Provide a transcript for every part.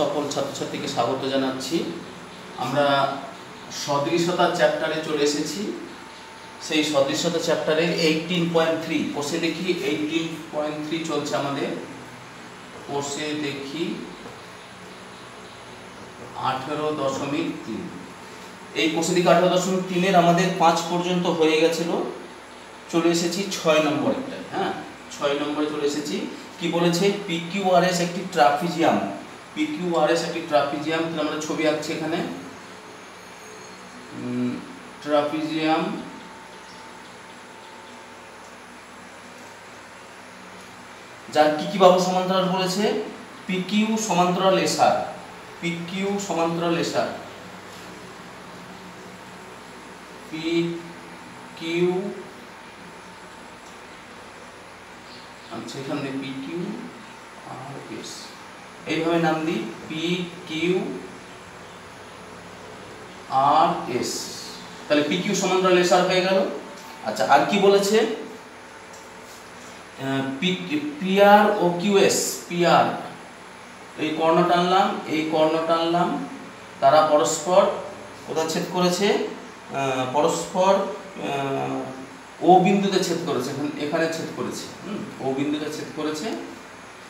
সকল ছাত্রছাত্রীকে স্বাগত জানাচ্ছি। আমরা সদৃশতা চ্যাপ্টারে চলে এসেছি। সেই সদৃশতা চ্যাপ্টারে এইটিন পয়েন্ট থ্রি কোষে দেখি এইটিন পয়েন্ট থ্রি চলছে আমাদের। কোষে দেখি আঠেরো দশমিক তিন। এই কোষে দেখি আঠেরো দশমিক তিনের আমাদের পাঁচ পর্যন্ত হয়ে গেছিল। চলে এসেছি ছয় নম্বরটায় হ্যাঁ? ছয় নম্বরে চলে এসেছি। কি বলেছে? পিকিউআরএস একটি ট্রাফিজিয়াম পিকিউআরএস একটি ট্রাফিজিয়াম তাহলে আমরা ছবি আঁকছি এখানে। ট্রাফিজিয়াম যার কি কি বাহু সমান্তরাল বলেছে? পিকিউ সমান্তরাল এসার পিকিউ সমান্তরাল এসার পি কিউ আচ্ছা এখানে কিউ আর এস এইভাবে নাম দিই পি কিউ আর এস তাহলে পি কিউ সমান্তরাল এস আর হয়ে গেল। আচ্ছা আর কি বলেছে? পিআর ও কিউএস পিআর এই কর্ণ টানলাম, এই কর্ণ টানলাম। তারা পরস্পর কোথা ছেদ করেছে? পরস্পর ও বিন্দুতে ছেদ করেছে। এখানে ছেদ করেছে। ও বিন্দুতে ছেদ করেছে।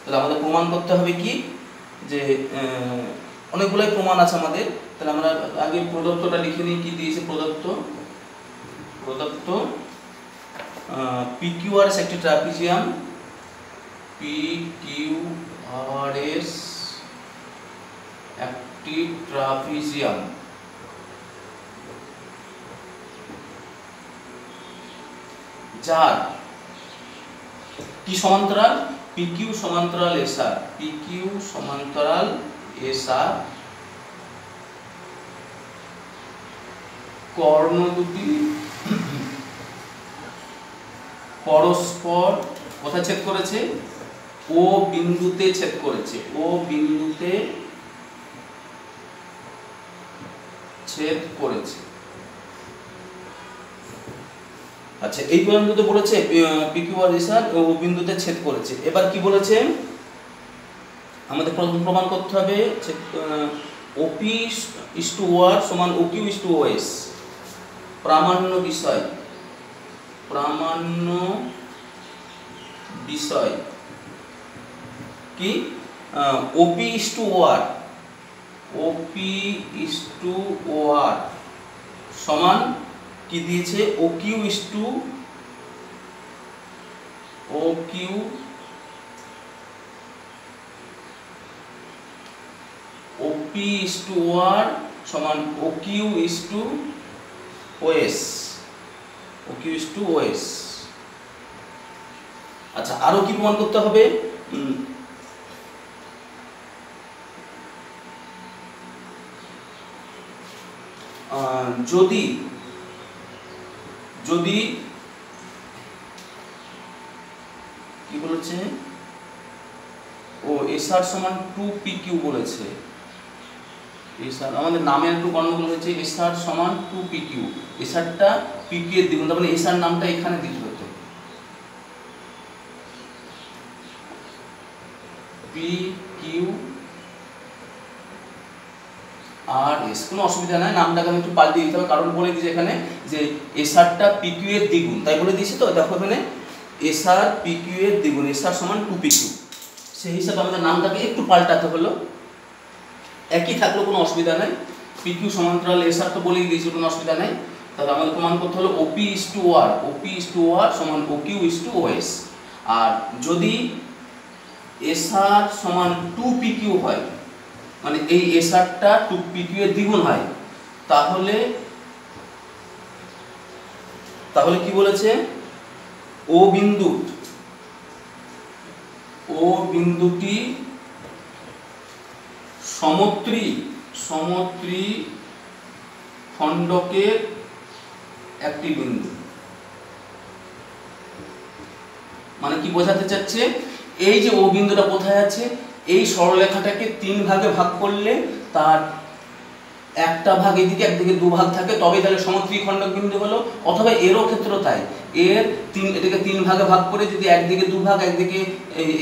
তাহলে আমাদের প্রমাণ করতে হবে কি? যে অনেকগুলোই প্রমাণ আছে আমাদের। তাহলে আমরা আগে প্রদত্তটা লিখে নিই, কি দিয়েছে প্রদত্ত? প্রদত্ত পিকিউআরএস একটি trapezium. P Q R S একটি ট্রাপিজিয়াম। যার কি সমান্তরাল? পিকিউ সমান্তরাল এসআর পিকিউ সমান্তরাল এসআর কর্ণ দুটি পরস্পর কোথায় ছেদ করেছে? ও বিন্দুতে ছেদ করেছে। ও বিন্দুতে ছেদ করেছে। আচ্ছা এই পর্যন্ত তো বলেছে পিকিউআর রিসার ও বিন্দুতে ছেদ করেছে। এবার কি বলেছে? আমাদের প্রথম প্রমাণ করতে হবে ওপি ইস টু ওয়ার সমান ওকিউ ইস টু ওএস প্রামাণ্য বিষয়। প্রামাণ্য বিষয়। কি? OP is to OR OP is to OR সমান কি দিয়েছে? O Q is to O Q OP is to OR সমান O Q is to OS O Q is to OS আচ্ছা আরও কি প্রমাণ করতে হবে? যদি যদি কি বলেছে? ও এসআর সমান টু পি কিউ বলেছে। এসআর আমাদের নামের একটু গণ্ডগোল হয়েছে। এসআর সমান টু পি কিউ এসআরটা পি কিউ এর দ্বিগুণ, তার মানে এসআর নামটা এখানে দিতে হতো। পি কিউ আর এস কোনো অসুবিধা নাই, নামটাকে আমি একটু পাল্টে দিতে হবে, কারণ বলে দিয়েছে এখানে যে এসআরটা পিকিউ এর দ্বিগুণ, তাই বলে দিয়েছি তো? দেখো এখানে এসআর পিকিউ এর দ্বিগুণ এসআর সমান টু পিকিউ সেই হিসাবে আমাদের নামটাকে একটু পাল্টাতে হলো। একই থাকলেও কোনো অসুবিধা নাই। পিকিউ সমান্তরাল এসআর তো বলেই দিয়েছি, কোনো অসুবিধা নাই। তাহলে আমাদের প্রমাণ করতে হলো OP is to OR OP is to OR সমান O Q is to OS আর যদি এসআর সমান টু পিকিউ হয় মানে এই এসআরটা টু পিকিউ এর দ্বিগুণ হয়। তাহলে তাহলে কি বলেছে? ও বিন্দু, ও বিন্দুটি সমত্রী সমত্রী খণ্ডকের একটি বিন্দু। মানে কি বোঝাতে চাচ্ছে? এই যে ও বিন্দুটা কোথায় আছে? এই সরলরেখাটাকে তিন ভাগে ভাগ করলে তার একটা ভাগ এদিকে একদিকে দু ভাগ থাকে তবে তাহলে সমত্রিক খণ্ডক বিন্দু হলো। অথবা এরও ক্ষেত্র তাই। এর তিন, এটাকে তিন ভাগে ভাগ করে যদি একদিকে দু ভাগ একদিকে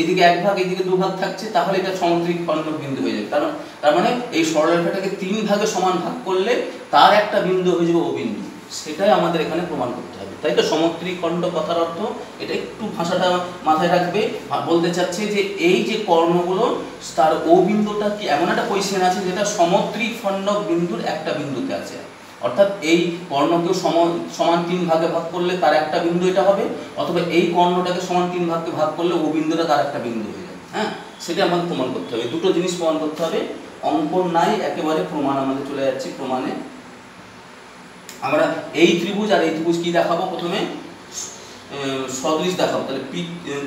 এদিকে এক ভাগ, এদিকে দু ভাগ থাকছে, তাহলে এটা সমত্রিক খণ্ডক বিন্দু হয়ে যাবে। কারণ, তার মানে এই সরলরেখাটাকে তিন ভাগে সমান ভাগ করলে তার একটা বিন্দু হয়ে যাবে ও বিন্দু সেটাই আমাদের এখানে প্রমাণ করতে তাই তো সমত্রিক খণ্ড কথার অর্থ এটা একটু ভাষাটা মাথায় রাখবে। বলতে চাচ্ছে যে এই যে কর্ণগুলো, তার ও বিন্দুটা কি এমন একটা পজিশন আছে যেটা সমত্রিক খণ্ডক বিন্দুর একটা বিন্দুতে আছে? অর্থাৎ এই কর্ণকেও সম, সমান তিন ভাগে ভাগ করলে তার একটা বিন্দু এটা হবে, অথবা এই কর্ণটাকে সমান তিন ভাগে ভাগ করলে ও বিন্দুটা তার একটা বিন্দু হয়ে যাবে হ্যাঁ? সেটা আমাদের প্রমাণ করতে হবে। দুটো জিনিস প্রমাণ করতে হবে। অঙ্কন নাই, একেবারে প্রমাণ আমাদের চলে যাচ্ছে, প্রমাণে আমরা এই ত্রিভুজ আর এই ত্রিভুজ কি দেখাবো প্রথমে? সদৃশ দেখাবো। তাহলে পি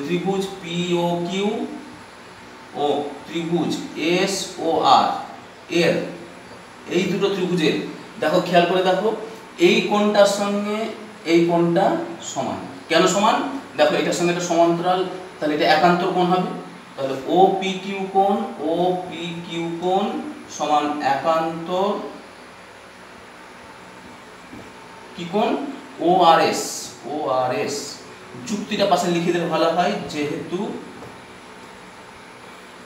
ত্রিভুজ পি ও কিউ ও ত্রিভুজ এস ও আর এর এই দুটো ত্রিভুজের। দেখো, খেয়াল করে দেখো, এই কোণটার সঙ্গে এই কোণটা সমান। কেন সমান? দেখো, এটার সঙ্গে এটা সমান্তরাল, তাহলে এটা একান্তর কোণ হবে। তাহলে ও পি কিউ কোণ ও পি কিউ কোণ সমান একান্তর কি কোণ ও আর এস ও আর এস যুক্তিটা পাশে লিখে দিলে ভালো হয়, যেহেতু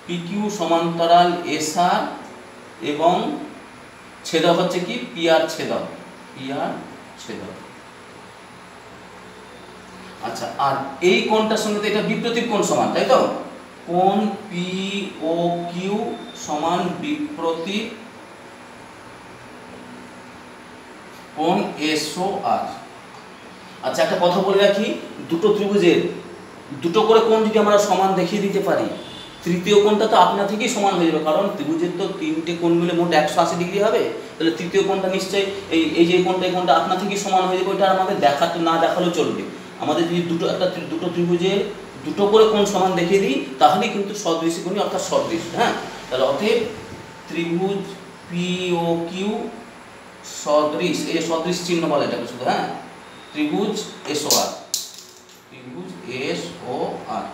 পিকিউ সমান্তরাল এসআর এবং ছেদক হচ্ছে কি? পিআর ছেদক পিআর ছেদক। আচ্ছা আর এই কোণটার সঙ্গে তো এটা বিপ্রতীপ কোণ সমান, তাই তো? কোণ পি ও কিউ সমান বিপ্রতীপ কোণ এসও আর? আচ্ছা একটা কথা বলে রাখি, দুটো ত্রিভুজের, দুটো করে কোণ যদি আমরা সমান দেখিয়ে দিতে পারি, তৃতীয় কোণটা তো আপনা থেকেই সমান হয়ে যাবে, কারণ ত্রিভুজের তো তিনটে কোণ মিলে মোট একশো আশি ডিগ্রি হবে, তাহলে তৃতীয় কোণটা নিশ্চয়ই, এই এই যে কোণটা, এই কোণটা আপনা থেকেই সমান হয়ে যাবে, ওইটা আমাদের দেখাতে না দেখালেও চলবে। আমাদের যদি দুটো, একটা দুটো ত্রিভুজের দুটো করে কোণ সমান দেখিয়ে দিই, তাহলেই কিন্তু সদৃশ কোণই অর্থাৎ সদৃশ হ্যাঁ? তাহলে অতএব ত্রিভুজ পি ও কিউ সদৃশ যে সদৃশ চিহ্ন বলে এটাকে শুধু হ্যাঁ? ত্রিভুজ এস ও আর ত্রিভুজ এস ও আর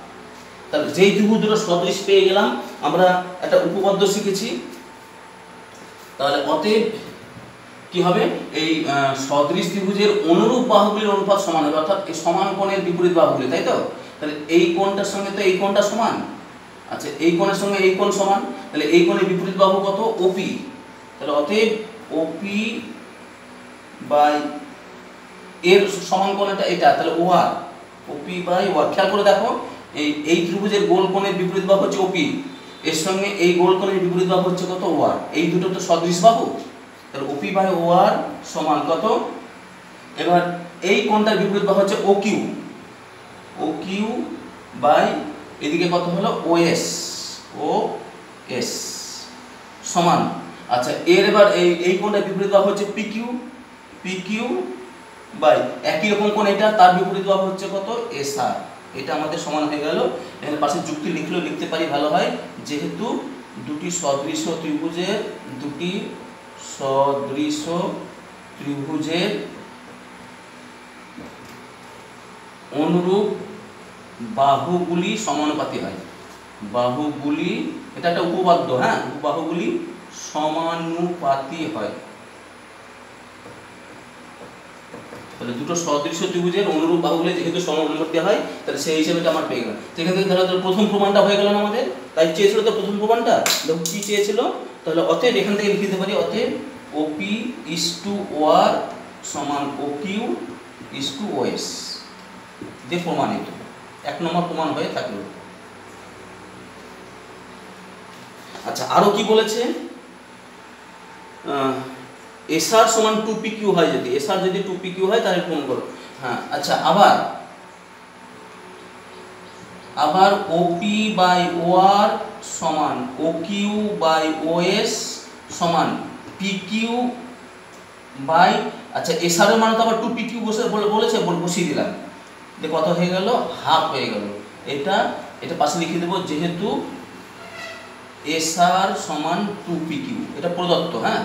তাহলে যেই ত্রিভুজ দুটো সদৃশ পেয়ে গেলাম, আমরা একটা উপপাদ্য শিখেছি। তাহলে অতএব কি হবে? এই সদৃশ ত্রিভুজের অনুরূপ বাহুগুলির অনুপাত সমান হবে, অর্থাৎ এই সমান কোণের বিপরীত বাহুগুলি, তাই তো? তাহলে এই কোণটার সঙ্গে তো এই কোণটা সমান। আচ্ছা এই কোণের সঙ্গে এই কোণ সমান, তাহলে এই কোণের বিপরীত বাহু কত? ওপি তাহলে অতএব ওপি বাই এর সমান কোণ এটা, তাহলে ওয়ার ওপি বাই ওয়ার খেয়াল করে দেখো, এই এই ত্রিভুজের গোল কোণের বিপরীত বাহু হচ্ছে ওপি এর সঙ্গে এই গোল কোণের বিপরীত বাহু হচ্ছে কত ওয়ার এই দুটো তো সদৃশ বাহু, তাহলে ওপি বাই ওয়ার সমান কত? এবার এই কোণটার বিপরীত বাহু হচ্ছে O Q O Q by এদিকে কত হলো? ওএস ও এস সমান। আচ্ছা এর এবার এই এই কোণটার বিপরীত বাহু হচ্ছে P Q P Q by একই রকম কোণ এটা, তার বিপরীত বাহু হচ্ছে কত? এস আর এটা আমাদের সমান হয়ে গেল। এখানে পাশে যুক্তি লিখলেও লিখতে পারি, ভালো হয়। যেহেতু দুটি সদৃশ ত্রিভুজের, দুটি সদৃশ ত্রিভুজের অনুরূপ বাহুগুলি সমানুপাতি হয়। বাহুগুলি, এটা একটা উপপাদ্য হ্যাঁ? বাহুগুলি সমানুপাতি হয়। তাহলে দুটো সদৃশ ত্রিভুজের অনুরূপ বাহুগুলি যেহেতু সমানুপাতি হয়, তাহলে সেই হিসেবে আমার পেয়ে গেলাম। সেখান থেকে তাহলে প্রথম প্রমাণটা হয়ে গেল আমাদের? তাই চেয়েছিল তো প্রথম প্রমাণটা? দেখো কি চেয়েছিল? তাহলে অতএব এখান থেকে লিখে দিতে পারি, অতএব ওপি ইস টু ওয়ার সমান O Q is to OS যে প্রমাণিত। এক নম্বর প্রমাণ হয়ে থাকল। আচ্ছা আরও কি বলেছে? এসআর সমান টু পি কিউ হয় যদি। এসআর যদি টু পি কিউ হয়, তাহলে প্রমাণ করো। হ্যাঁ আচ্ছা আবার। আবার ওপি বাই ও আর সমান O Q by O S সমান পি কিউ বাই আচ্ছা এসআর এর মানে তো আবার টু পি কিউ বসে বলে বলেছে, বল- বসিয়ে দিলাম। কত হয়ে গেল? হাফ হয়ে গেল। এটা এটা পাশে লিখে দেবো, যেহেতু এসআর সমান টু পি কিউ। এটা প্রদত্ত হ্যাঁ?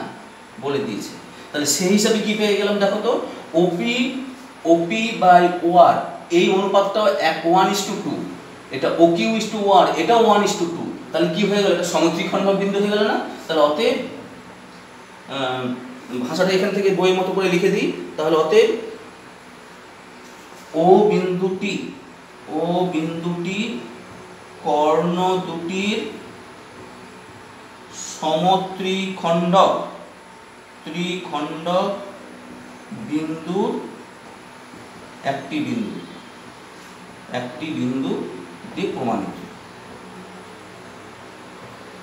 বলে দিয়েছে। তাহলে সেই হিসাবে কি পেয়ে গেলাম দেখো তো? ওপি ওপি বাই ওআর এই অনুপাতটাও এক ওয়ান ইস টু টু এটা O Q is to OR এটাও ওয়ান ইস টু টু তাহলে কি হয়ে গেল? এটা সমত্রিক খণ্ড বিন্দু হয়ে গেল না? তাহলে অতএব ভাষাটা এখান থেকে বইয়ের মতো করে লিখে দিই। তাহলে অতএব ও বিন্দুটি ও বিন্দুটি কর্ণ দুটির সমত্রিখণ্ডক ত্রিখণ্ডক বিন্দুর একটি বিন্দু একটি বিন্দু দিয়ে প্রমাণিত।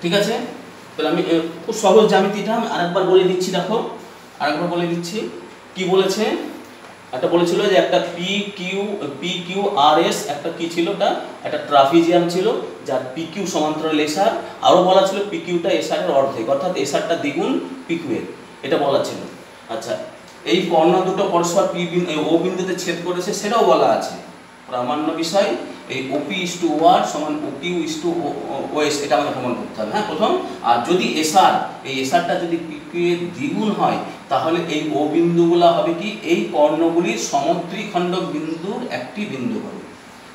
ঠিক আছে? তাহলে আমি খুব সহজ জ্যামিতিটা আমি আরেকবার বলে দিচ্ছি, দেখো। আরেকবার বলে দিচ্ছি। কি বলেছে? একটা বলেছিল যে একটা P Q P Q R S একটা কি ছিল ওটা? একটা ট্রাফিজিয়াম ছিল, যার পি কিউ সমান্তরাল এসার আরও বলা ছিল পি কিউটা এসারের অর্ধেক, অর্থাৎ এসারটা দ্বিগুণ পি কিউয়ের এটা বলা ছিল। আচ্ছা এই কর্ণ দুটো পরস্পর পি ও বিন্দুতে ছেদ করেছে, সেটাও বলা আছে। প্রামাণ্য বিষয়, এই ওপি ইস টু ওয়ার সমান ওকিউ ইস টু ওএস এটা আমাদের প্রমাণ করতে হবে। হ্যাঁ প্রথম, আর যদি এসআর, এই এসআরটা যদি পিকিউ এর দ্বিগুণ হয় তাহলে এই ও বিন্দুগুলো হবে কি? এই কর্ণগুলির সমত্রিখণ্ডক বিন্দুর একটি বিন্দু হবে।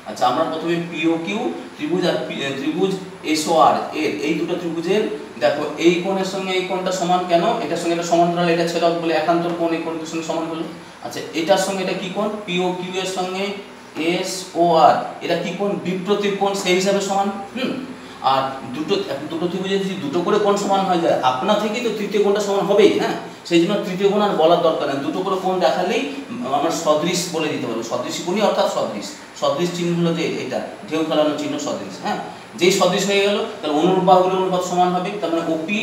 আচ্ছা আমরা প্রথমে পিও কিউ ত্রিভুজ আর ত্রিভুজ এসও আর এর, এই দুটো ত্রিভুজের, দেখো, এই কোণের সঙ্গে এই কোণটা সমান কেন? এটার সঙ্গে এটা সমান্তরাল, এটা ছেদক বলে একান্তর কোণ এই কোণটার সঙ্গে সমান হলো। আচ্ছা এটার সঙ্গে এটা কি কোণ? পিও কিউ এর সঙ্গে এস ও আর এটা কি কোণ? বিপ্রতীপ কোণ, সেই হিসাবে সমান। হুম। আর দুটো দুটো ত্রিভুজে যদি দুটো করে কোণ সমান হয়ে যায়, আপনা থেকেই তো তৃতীয় কোণটা সমান হবেই হ্যাঁ? সেই জন্য তৃতীয় কোণ আর বলার দরকার নেই। দুটো করে কোণ দেখালেই আমরা সদৃশ বলে দিতে পারব। সদৃশ কোণই অর্থাৎ সদৃশ। সদৃশ চিহ্ন হলো যে এটা, ঢেউ খেলানো চিহ্ন সদৃশ হ্যাঁ? যেই সদৃশ হয়ে গেল, তাহলে অনুরূপ বাহুগুলোর অনুপাত সমান হবে। তার মানে ওপি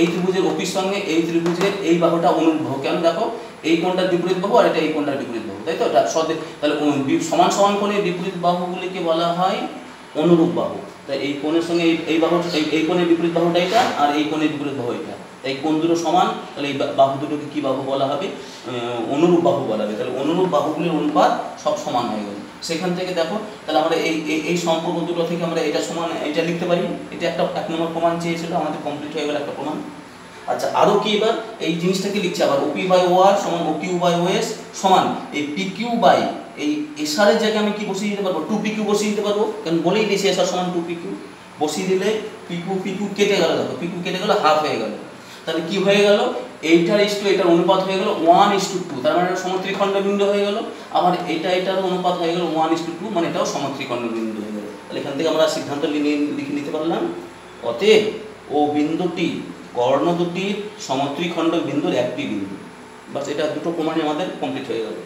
এই ত্রিভুজের ওপির সঙ্গে এই ত্রিভুজের এই বাহুটা অনুরূপ বাহু কেন? দেখো, এই কোণটার বিপরীত বাহু আর এটা এই কোণটার বিপরীত বাহু, তাই তো? এটা তাহলে সমান সমান কোণে বিপরীত বাহুগুলিকে বলা হয় অনুরূপ বাহু তাই এই কোণের সঙ্গে এই বাহু এই কোণের বিপরীত বাহুটা এটা আর এই কোণের বিপরীত বাহু এটা। তাই কোন দুটো সমান, তাহলে এই বাহু দুটোকে কি বাহু বলা হবে? অনুরূপ বাহু বলা হবে। তাহলে অনুরূপ বাহুগুলির অনুপাত সব সমান হয়ে গেল। সেখান থেকে দেখো, তাহলে আমরা এই, এই- সম্পর্ক দুটো থেকে আমরা এটা সমান, এটা লিখতে পারি। এটা একটা এক নম্বর প্রমাণ চেয়েছিল, আমাদের কমপ্লিট হয়ে গেল একটা প্রমাণ। আচ্ছা আরও কি এবার? এই জিনিসটাকে লিখছে আবার ওপি বাই ও আর সমান O Q by O S সমান এই পি কিউ বাই এই এসআরের জায়গায় আমি কি বসিয়ে দিতে পারব? টু পি কিউ বসিয়ে দিতে পারব? কারণ বলেই দিয়েছি এসআর সমান টু পি কিউ বসিয়ে দিলে পি কিউ পি কিউ কেটে গেল, দেখো পিকু কেটে গেল হাফ হয়ে গেল। তাহলে কি হয়ে গেল? এইটার ইস্টু এটার অনুপাত হয়ে গেল ওয়ান ইস্টু টু তার মানে এটা সমত্রিখণ্ড বিন্দু হয়ে গেল। আবার এটা এটার অনুপাত হয়ে গেল ওয়ান ইস্টু টু মানে এটাও সমত্রিখণ্ড বিন্দু হয়ে গেল। তাহলে এখান থেকে আমরা সিদ্ধান্ত লিখে লিখে নিতে পারলাম। অতএব ও বিন্দুটি, কর্ণ দুটির সমত্রিখণ্ড বিন্দুর একটি বিন্দু। বাস এটা দুটো প্রমাণে আমাদের কমপ্লিট হয়ে গেল।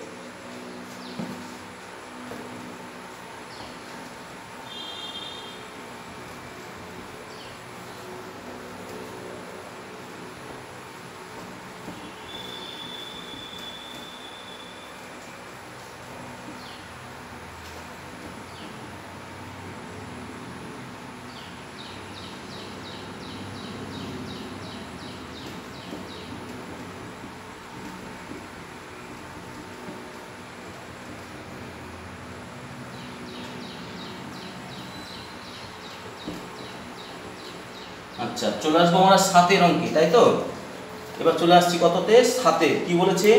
আচ্ছা চলে আসব আমরা সাতের অঙ্কে, তাই তো? এবার চলে আসছি কততে? সাতে। কি বলেছে?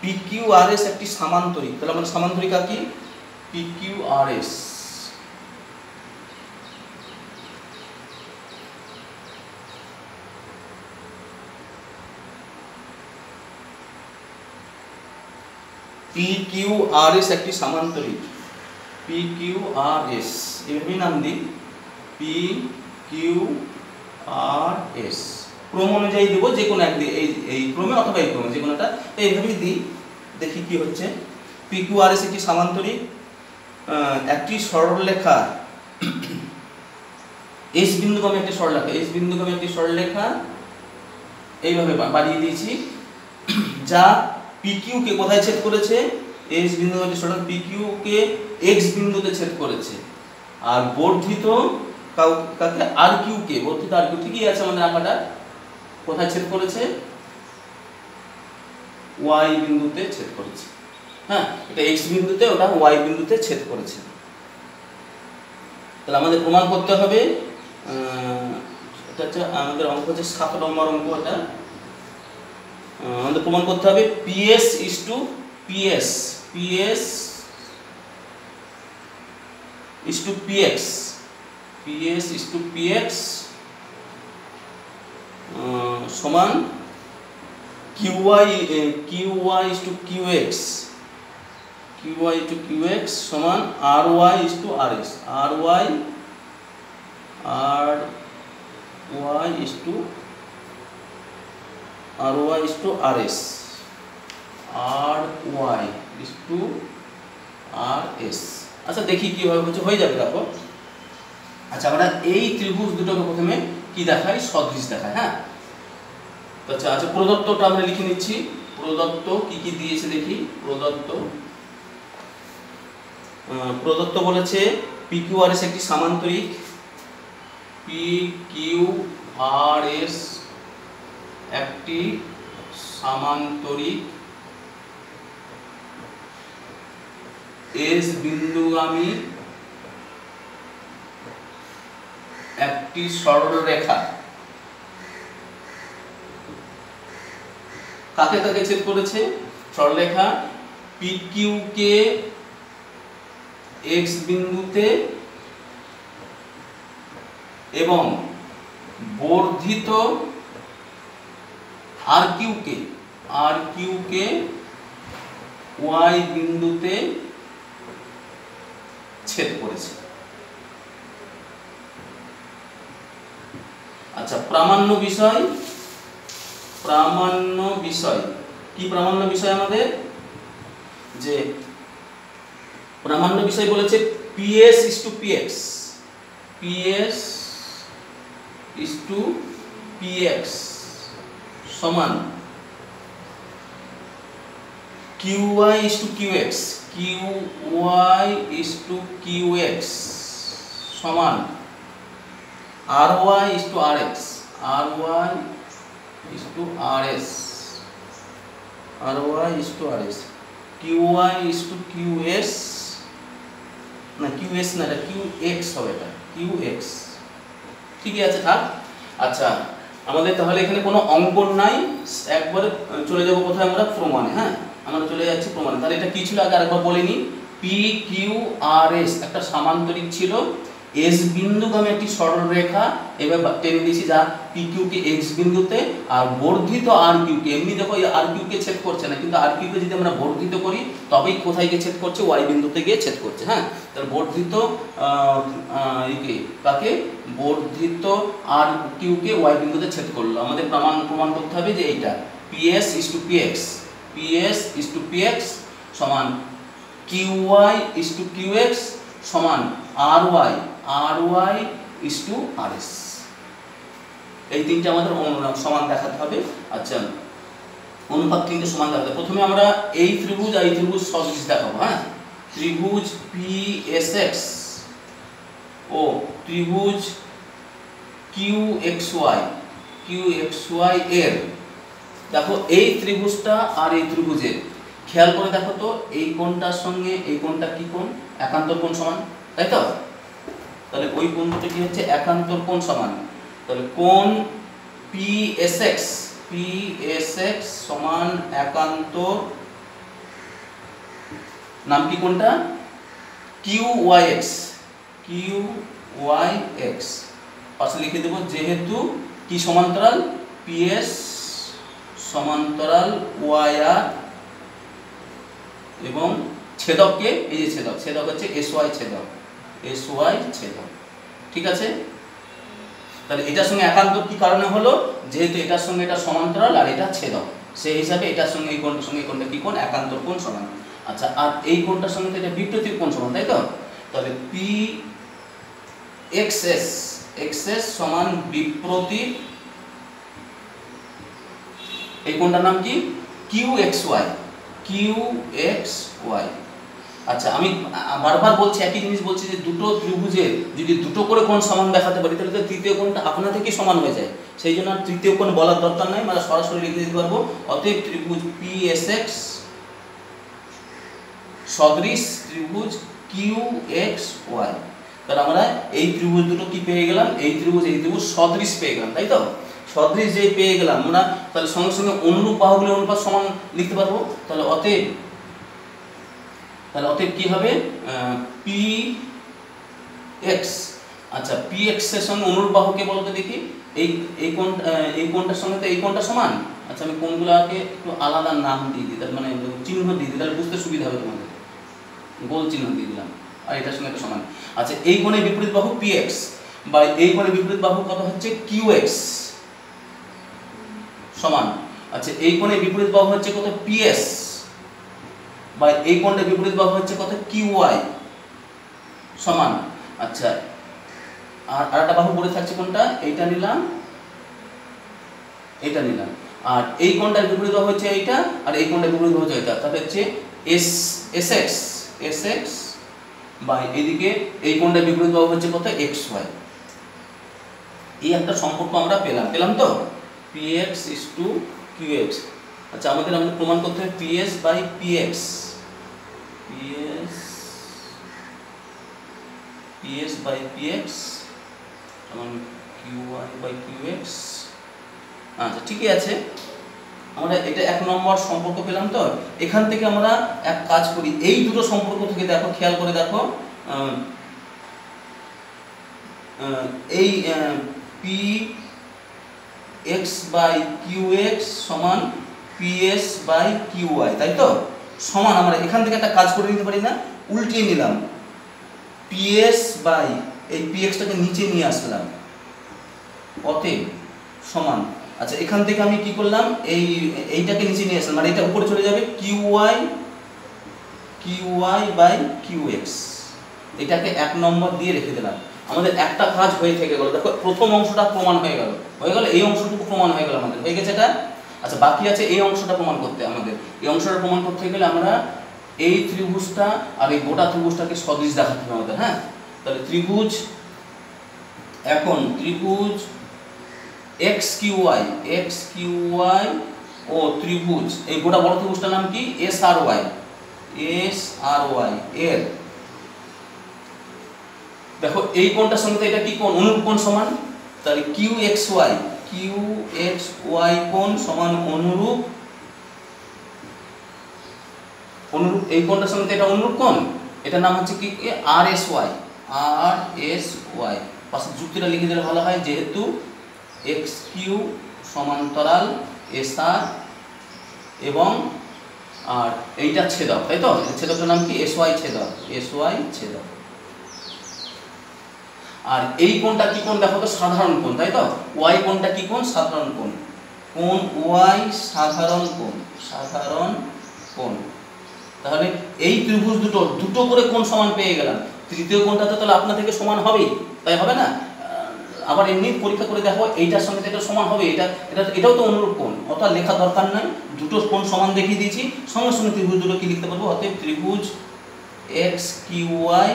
পি কিউ আর এস একটি সামান্তরিক। তাহলে আমাদের সামান্তরিকা কি? P Q R S P Q R S একটি সামান্তরিক। পি কিউ আর এস এভাবেই নাম দিই। পি কিউ আর এস ক্রম অনুযায়ী দেবো যে কোনো এক এই এই ক্রমে অথবা এই ক্রমে যে কোনোটা তো এইভাবেই দিই দেখি কি হচ্ছে পি কিউ আর এস একটি সামান্তরিক একটি সরলরেখা। এস বিন্দুগমে একটি সরলরেখা এস বিন্দুগমে একটি সরলরেখা। এইভাবে বাড়িয়ে দিয়েছি। যা পিকিউ কে কোথায় ছেদ করেছে? এস বিন্দু একটি সরল পিকিউ কে এক্স বিন্দুতে ছেদ করেছে। আর বর্ধিত কাকে? আর কিউ কে? বর্ধিত আর কিউ ঠিকই আছে আমাদের আঁকাটা। কোথায় ছেদ করেছে? ওয়াই বিন্দুতে ছেদ করেছে। হ্যাঁ এটা এক্স বিন্দুতে, ওটা ওয়াই বিন্দুতে ছেদ করেছে। তাহলে আমাদের প্রমাণ করতে হবে এটা হচ্ছে আমাদের অঙ্ক হচ্ছে সাত নম্বর অঙ্ক এটা। আমাদের প্রমাণ করতে হবে PS is to PS PS is to PX PS is to PX সমান Q Y Q Y is to Q X Q Y to Q X সমান R Y is to R S R Y R Y is to R Y is to R S R Y is to R S আচ্ছা দেখি কীভাবে হচ্ছে হয়ে যাবে, দেখো। আচ্ছা আমরা এই ত্রিভুজ দুটোকে প্রথমে কি দেখাই? সদৃশ দেখাই হ্যাঁ? আচ্ছা আচ্ছা প্রদত্তটা আমরা লিখে নিচ্ছি। প্রদত্ত কি কি দিয়েছে দেখি? প্রদত্ত প্রদত্ত বলেছে পি কিউ আর এস একটি সামান্তরিক। পি কিউ আর এস একটি সামান্তরিক। এস বিন্দুগামী একটি সরল রেখা কাকে কাকে ছেদ করেছে? সরলরেখা পি কিউ কে এক্স বিন্দুতে এবং বর্ধিত আর কিউ কে আর কিউ কে ওয়াই বিন্দুতে ছেদ করেছে। আচ্ছা প্রামাণ্য বিষয় প্রামাণ্য বিষয়। কি প্রামাণ্য বিষয় আমাদের? যে প্রামাণ্য বিষয় বলেছে PS is to PX PS is to PX সমান। Q Y is to Q X Q Y is to Q X সমান। To R X R Y is to rs ry is to rs qy is to qs না qs না, এটা qx হবে এটা qx ঠিকই আছে, থাক। আচ্ছা আমাদের তাহলে এখানে কোনো অঙ্কন নাই। একবারে চলে যাব কোথায় আমরা? প্রমাণে হ্যাঁ? আমরা চলে যাচ্ছি প্রমাণে। তাহলে এটা কি ছিল? আগে আরেকবার বলিনি পি কিউ আর এস একটা সামান্তরিক ছিল। এস বিন্দুগামী একটি সরল রেখা, এবার টেনে দিয়েছি যা পি কিউ কে এক্স বিন্দুতে, আর বর্ধিত আর কিউ কে এমনি দেখো আর কিউ কে ছেদ করছে না, কিন্তু আর কিউ কে যদি আমরা বর্ধিত করি, তবেই কোথায় গিয়ে ছেদ করছে? ওয়াই বিন্দুতে গিয়ে ছেদ করছে হ্যাঁ? তাহলে বর্ধিত কাকে? বর্ধিত আর কিউ কে ওয়াই বিন্দুতে ছেদ করল। আমাদের প্রমাণ প্রমাণ করতে হবে যে এইটা PS is to PX PS is to PX সমান Q Y is to Q X সমান R Y R Y is to R S এই তিনটে আমাদের অনু- সমান দেখাতে হবে। আচ্ছা অনুপাত তিনটে সমান দেখাতে হবে। প্রথমে আমরা এই ত্রিভুজ আর এই ত্রিভুজ সদৃশ দেখাবো হ্যাঁ? ত্রিভুজ পি এস এক্স ও ত্রিভুজ Q X Y Q X Y এর। দেখো, এই ত্রিভুজটা আর এই ত্রিভুজের। খেয়াল করে দেখো তো, এই কোণটার সঙ্গে এই কোণটা কি কোণ? একান্তর কোণ সমান, তাই তো? তাহলে ওই কোণ দুটো কি হচ্ছে? একান্তর কোণ সমান। তাহলে কোণ P S X P S X সমান একান্তর, নাম কি কোনটা Q Y X Q Y X পাশে লিখে দেবো, যেহেতু কি সমান্তরাল? পিএস সমান্তরাল ওয়াই আর এবং ছেদককে এই যে ছেদক। ছেদক হচ্ছে এস ওয়াই ছেদক। এস ওয়াই ছেদক। ঠিক আছে? তাহলে এটার সঙ্গে একান্ত কি কারণে হলো? যেহেতু এটার সঙ্গে এটা সমান্তরাল আর এটা ছেদক। সেই হিসাবে এটার সঙ্গে এই কোণটার সঙ্গে কোণটা কি কোণ? একান্তর কোণ সমান। আচ্ছা আর এই কোণটার সঙ্গে এটা বিপ্রতীপ কোণ সমান, তাই তো? তাহলে P X S X S সমান বিপ্রতীপ এই কোণটার নাম কি? Q X Y Q X Y আচ্ছা আমি বারবার বলছি, একই জিনিস বলছি যে দুটো ত্রিভুজের যদি দুটো করে কোণ সমান দেখাতে পারি, তাহলে তো তৃতীয় কোণটা আপনা থেকেই সমান হয়ে যায়। সেই জন্য তৃতীয় কোণ বলার দরকার নাই মানে সরাসরি লিখে দিতে পারব। অতএব ত্রিভুজ পি এস এক্স সদৃশ ত্রিভুজ কিউ এক্স ওয়াই তাহলে আমরা এই ত্রিভুজ দুটো কি পেয়ে গেলাম? এই ত্রিভুজ এই ত্রিভুজ সদৃশ পেয়ে গেলাম, তাই তো? সদৃশ যে পেয়ে গেলাম, আমরা তাহলে সঙ্গে সঙ্গে অনুরূপ বাহুগুলো অনুপাত সমান লিখতে পারব। তাহলে অতএব তাহলে অতএব কি হবে? পি এক্স আচ্ছা পি এক্সের সঙ্গে অনুরূপ বাহুকে বলতে দেখি। এই এই কোণ এই কোণটার সঙ্গে তো এই কোণটা সমান? আচ্ছা আমি কোনগুলোকে একটু আলাদা নাম দিয়ে দিই, তার মানে চিহ্ন দিয়ে দিই, তাহলে বুঝতে সুবিধা হবে তোমাদের। গোল চিহ্ন দিয়ে দিলাম, আর এটার সঙ্গে সমান। আচ্ছা এই কোণের বিপরীত বাহু পিএক্স বা এই কোণের বিপরীত বাহু কত হচ্ছে? কিউএক্স সমান। আচ্ছা এই কোণের বিপরীত বাহু হচ্ছে কত? পিএস বা এই কোণের বিপরীত বাহু হচ্ছে কত? কিউআই সমান। আচ্ছা আর আরেকটা বাহু পড়ে থাকছে কোনটা? এইটা নিলাম। এইটা নিলাম। আর এই কোণটার বিপরীত বাহু হচ্ছে এইটা, আর এই কোণটার বিপরীত বাহু হচ্ছে এটা তাহলে হচ্ছে S S X S X বা এদিকে এই কোণটার বিপরীত বাহু হচ্ছে কত? এক্স ওয়াই এই একটা সম্পর্ক আমরা পেলাম। পেলাম তো? ইস টু কিউ এক্স আচ্ছা আমাদের আমাদের প্রমাণ করতে হবে S by S P S by X সমান ওয়াই বাই কিউ আচ্ছা ঠিকই আছে। আমরা এটা এক নম্বর সম্পর্ক পেলাম তো। এখান থেকে আমরা এক কাজ করি। এই দুটো সম্পর্ক থেকে দেখো, খেয়াল করে দেখো এই P X by Q X সমান পি এস বাই কিউ তাই তো? সমান, আমরা এখান থেকে একটা কাজ করে নিতে পারি না, উল্টিয়ে নিলাম। পি এস বাই এই পি এক্সটাকে নিচে নিয়ে আসলাম। অতএব, সমান। আচ্ছা এখান থেকে আমি কি করলাম? এই, এইটাকে নিচে নিয়ে আসলাম মানে এটা উপরে চলে যাবে Q Y Q Y by Q X এটাকে এক নম্বর দিয়ে রেখে দিলাম। আমাদের একটা কাজ হয়ে থেকে গেল। দেখো, প্রথম অংশটা প্রমাণ হয়ে গেল। হয়ে গেল, এই অংশটুকু প্রমাণ হয়ে গেল আমাদের। হয়ে গেছে এটা? আচ্ছা বাকি আছে এই অংশটা প্রমাণ করতে আমাদের। এই অংশটা প্রমাণ করতে গেলে আমরা এই ত্রিভুজটা আর এই গোটা ত্রিভুজটাকে সদৃশ দেখাতে হবে আমাদের হ্যাঁ? তাহলে ত্রিভুজ এখন, ত্রিভুজ X Q Y, X Q Y ও ত্রিভুজ, এই গোটা বড় ত্রিভুজটার নাম কি? S R Y, S R Y, এর। দেখো, এই কোণটার সঙ্গে এটা কি কোণ? অনুরূপ কোণ সমান? তাহলে Q X Y, Q X Y কোণ সমান অনুরূপ অনুরূপ, এই কোণটার সঙ্গে এটা অনুরূপ কোণ। এটার নাম হচ্ছে কি? R S Y, R S Y. পাশে যুক্তিটা লিখে দিলে ভালো হয়, যেহেতু এক্স কিউ সমান্তরাল, এস আর, এবং আর এইটা ছেদক, তাই তো? এই ছেদকটার নাম কি? এস ওয়াই ছেদক, এস ওয়াই ছেদক। আর এই কোণটা কি কোণ? দেখো তো, সাধারণ কোণ, তাই তো? ওয়াই কোণটা কি কোণ? সাধারণ কোণ। কোণ ওয়াই সাধারণ কোণ সাধারণ কোণ। তাহলে এই ত্রিভুজ দুটো দুটো করে কোণ সমান পেয়ে গেলাম। তৃতীয় কোনটা কোণটাতে তাহলে আপনার থেকে সমান হবেই, তাই হবে না? আবার এমনি পরীক্ষা করে দেখো, এইটার সঙ্গে তো এটা সমান হবে, এটা এটা, এটাও তো অনুরূপ কোণ। অর্থাৎ লেখা দরকার নাই, দুটো কোণ সমান দেখিয়ে দিয়েছি, সঙ্গে সঙ্গে ত্রিভুজ দুটো কি লিখতে পারব। অতএব ত্রিভুজ এক্স কিউ ওয়াই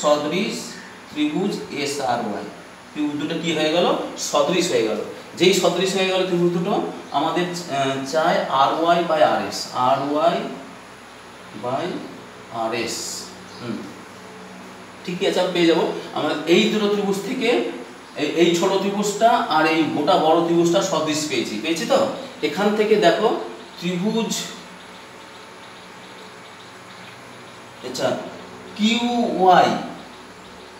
সদৃশ ত্রিভুজ এস আর ওয়াই। ত্রিভুজ দুটো কি হয়ে গেল? সদৃশ হয়ে গেল। যেই সদৃশ হয়ে গেল ত্রিভুজ দুটো, আমাদের চাই R Y by R S. R Y by R S. হুম। ঠিকই আছে, আমি পেয়ে যাব। আমরা এই দুটো ত্রিভুজ থেকে এই ছোট ত্রিভুজটা আর এই গোটা বড় ত্রিভুজটা সদৃশ পেয়েছি। পেয়েছি তো? এখান থেকে দেখো, ত্রিভুজ আচ্ছা কিউ ওয়াই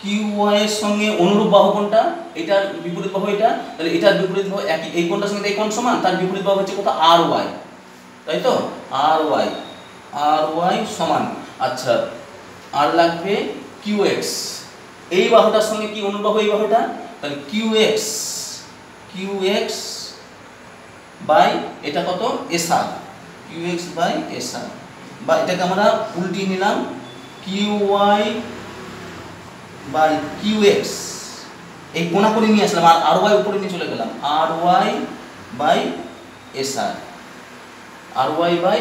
কিউ ওয়াই এর সঙ্গে অনুরূপ বাহু কোনটা? এটার বিপরীত বাহু এটা। তাহলে এটার বিপরীত বাহু একই। এই কোনটার সঙ্গে এই কোণ সমান? তার বিপরীত বাহু হচ্ছে কত আর ওয়াই তাই তো? আর ওয়াই আর ওয়াই সমান। আচ্ছা। আর লাগবে কিউ এক্স এই বাহুটার সঙ্গে কি অনুবাহু এই বাহুটা? তাহলে Q X Q X by এটা কত? S R Q X by S R বা এটাকে আমরা উল্টিয়ে নিলাম। Q Y by Q X এই কোনা করে নিয়ে আসলাম, আর আর ওয়াই উপরে নিয়ে চলে গেলাম। R Y by S R R Y by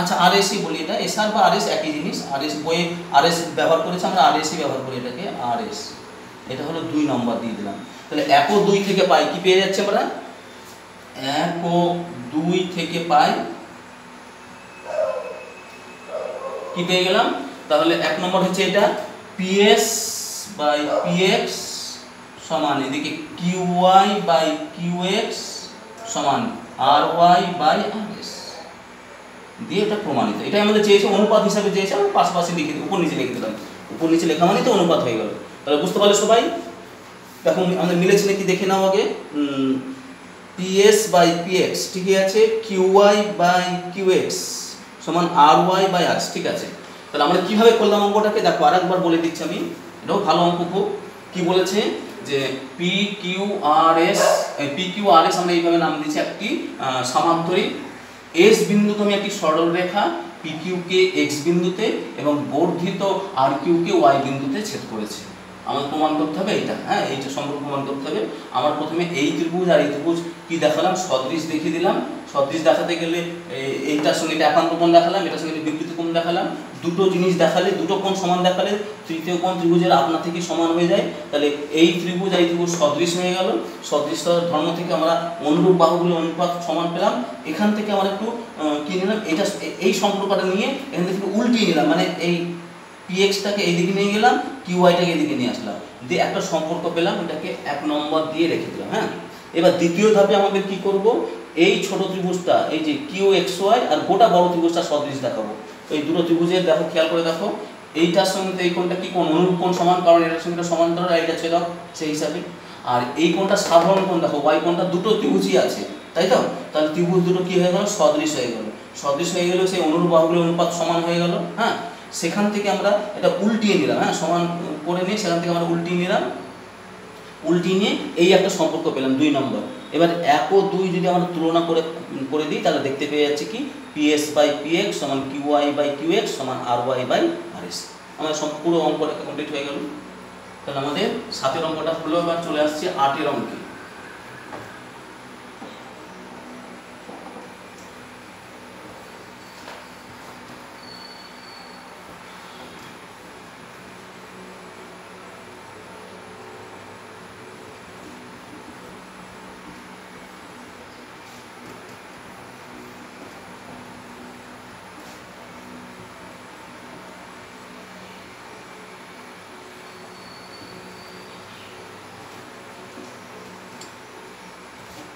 আচ্ছা আর এসই বলি এটা। এস আর বা আর এস একই জিনিস। আর এস বইয়ে আর এস ব্যবহার করেছি আমরা আর এসি ব্যবহার করি এটাকে আর এস এটা হলো দুই নম্বর দিয়ে দিলাম। তাহলে এক ও দুই থেকে পাই, কি পেয়ে যাচ্ছে আমরা? এক ও দুই থেকে পাই, কি পেয়ে গেলাম? তাহলে এক নম্বর হচ্ছে এটা পিএস বাই পিএক্স সমান, এদিকে Q Y by Q X সমান R Y by R S দিয়ে এটা প্রমাণিত। এটাই আমাদের চেয়েছে, অনুপাত হিসাবে চেয়েছে, আমরা পাশাপাশি লিখে দিই, উপর নিচে লিখে দিলাম। উপর নিচে লেখা মানে তো অনুপাত হয়ে গেল। তাহলে বুঝতে পারলে সবাই? দেখো, আমাদের মিলেছে নাকি? দেখে নাও আগে। পিএস বাই পিএক্স ঠিকই আছে? কিউওয়াই বাই কিউএক্স সমান আর ওয়াই বাই আর ঠিক আছে? তাহলে আমরা কীভাবে করলাম অঙ্কটাকে? দেখো, আরেকবার বলে দিচ্ছি আমি। এটাও ভালো অঙ্ক খুব কি বলেছে? যে P Q R S P Q R S আমরা এইভাবে নাম দিয়েছি একটি সামান্তরিক। এস বিন্দুতে আমি একটি সরল রেখা পি কিউকে এক্স বিন্দুতে এবং বর্ধিত আর কিউকে ওয়াই বিন্দুতে ছেদ করেছে। আমার প্রমাণ করতে হবে এইটা হ্যাঁ? এইটা সম্পর্ক প্রমাণ করতে হবে। আমার প্রথমে এই ত্রিভুজ আর এই ত্রিভুজ কি দেখালাম? সদৃশ দেখিয়ে দিলাম। সদৃশ দেখাতে গেলে এইটার সঙ্গে একান্ত কোণ দেখালাম, এটার সঙ্গে বিপরীত কোণ দেখালাম। দুটো জিনিস দেখালে, দুটো কোণ সমান দেখালে, তৃতীয় কোণ ত্রিভুজের আপনা থেকে সমান হয়ে যায়। তাহলে এই ত্রিভুজ এই ত্রিভুজ সদৃশ হয়ে গেল। সদৃশ ধর্ম থেকে আমরা অনুরূপ বাহুগুলো, অনুপাত সমান পেলাম। এখান থেকে আমরা একটু কি নিলাম? এটা, এই সম্পর্কটা নিয়ে এখান থেকে উল্টিয়ে নিলাম। মানে এই পিএক্সটাকে এইদিকে নিয়ে গেলাম কিউআইটাকে এদিকে নিয়ে আসলাম। দিয়ে একটা সম্পর্ক পেলাম, এটাকে এক নম্বর দিয়ে রেখে দিলাম হ্যাঁ? এবার দ্বিতীয় ধাপে আমাদের কি করব? এই ছোট ত্রিভুজটা, এই যে কিউ এক্স ওয়াই আর গোটা বড় ত্রিভুজটা সদৃশ দেখাবো। এই দুটো ত্রিভুজের, দেখো, খেয়াল করে দেখো, এইটার সঙ্গে তো এই কোণটা কি কোণ? অনুরূপ কোণ সমান, কারণ এটার সঙ্গে সমান্তরাল, আর এটা ছেদক, সেই হিসাবে। আর এই কোণটা সাধারণ কোণ, দেখো ওয়াই কোণটা দুটো ত্রিভুজই আছে, তাই তো? তাহলে ত্রিভুজ দুটো কি হয়ে গেল? সদৃশ হয়ে গেল। সদৃশ হয়ে গেল সেই অনুরূপ বাহুগুলোর অনুপাত সমান হয়ে গেল হ্যাঁ? সেখান থেকে আমরা এটা উল্টিয়ে নিলাম হ্যাঁ? সমান করে নিয়ে সেখান থেকে আমরা উল্টিয়ে নিলাম। উল্টিয়ে নিয়ে এই একটা সম্পর্ক পেলাম, দুই নম্বর। এবার এক ও দুই যদি আমরা তুলনা করে করে দিই, তাহলে দেখতে পেয়ে যাচ্ছি কি? পিএস বাই পিএক্স সমান Q Y by Q X সমান R Y by R S আমাদের সম্পূর্ণ অঙ্কটা কমপ্লিট হয়ে গেল। তাহলে আমাদের সাতের অঙ্কটা হলো, এবার চলে আসছে আটের অঙ্কে।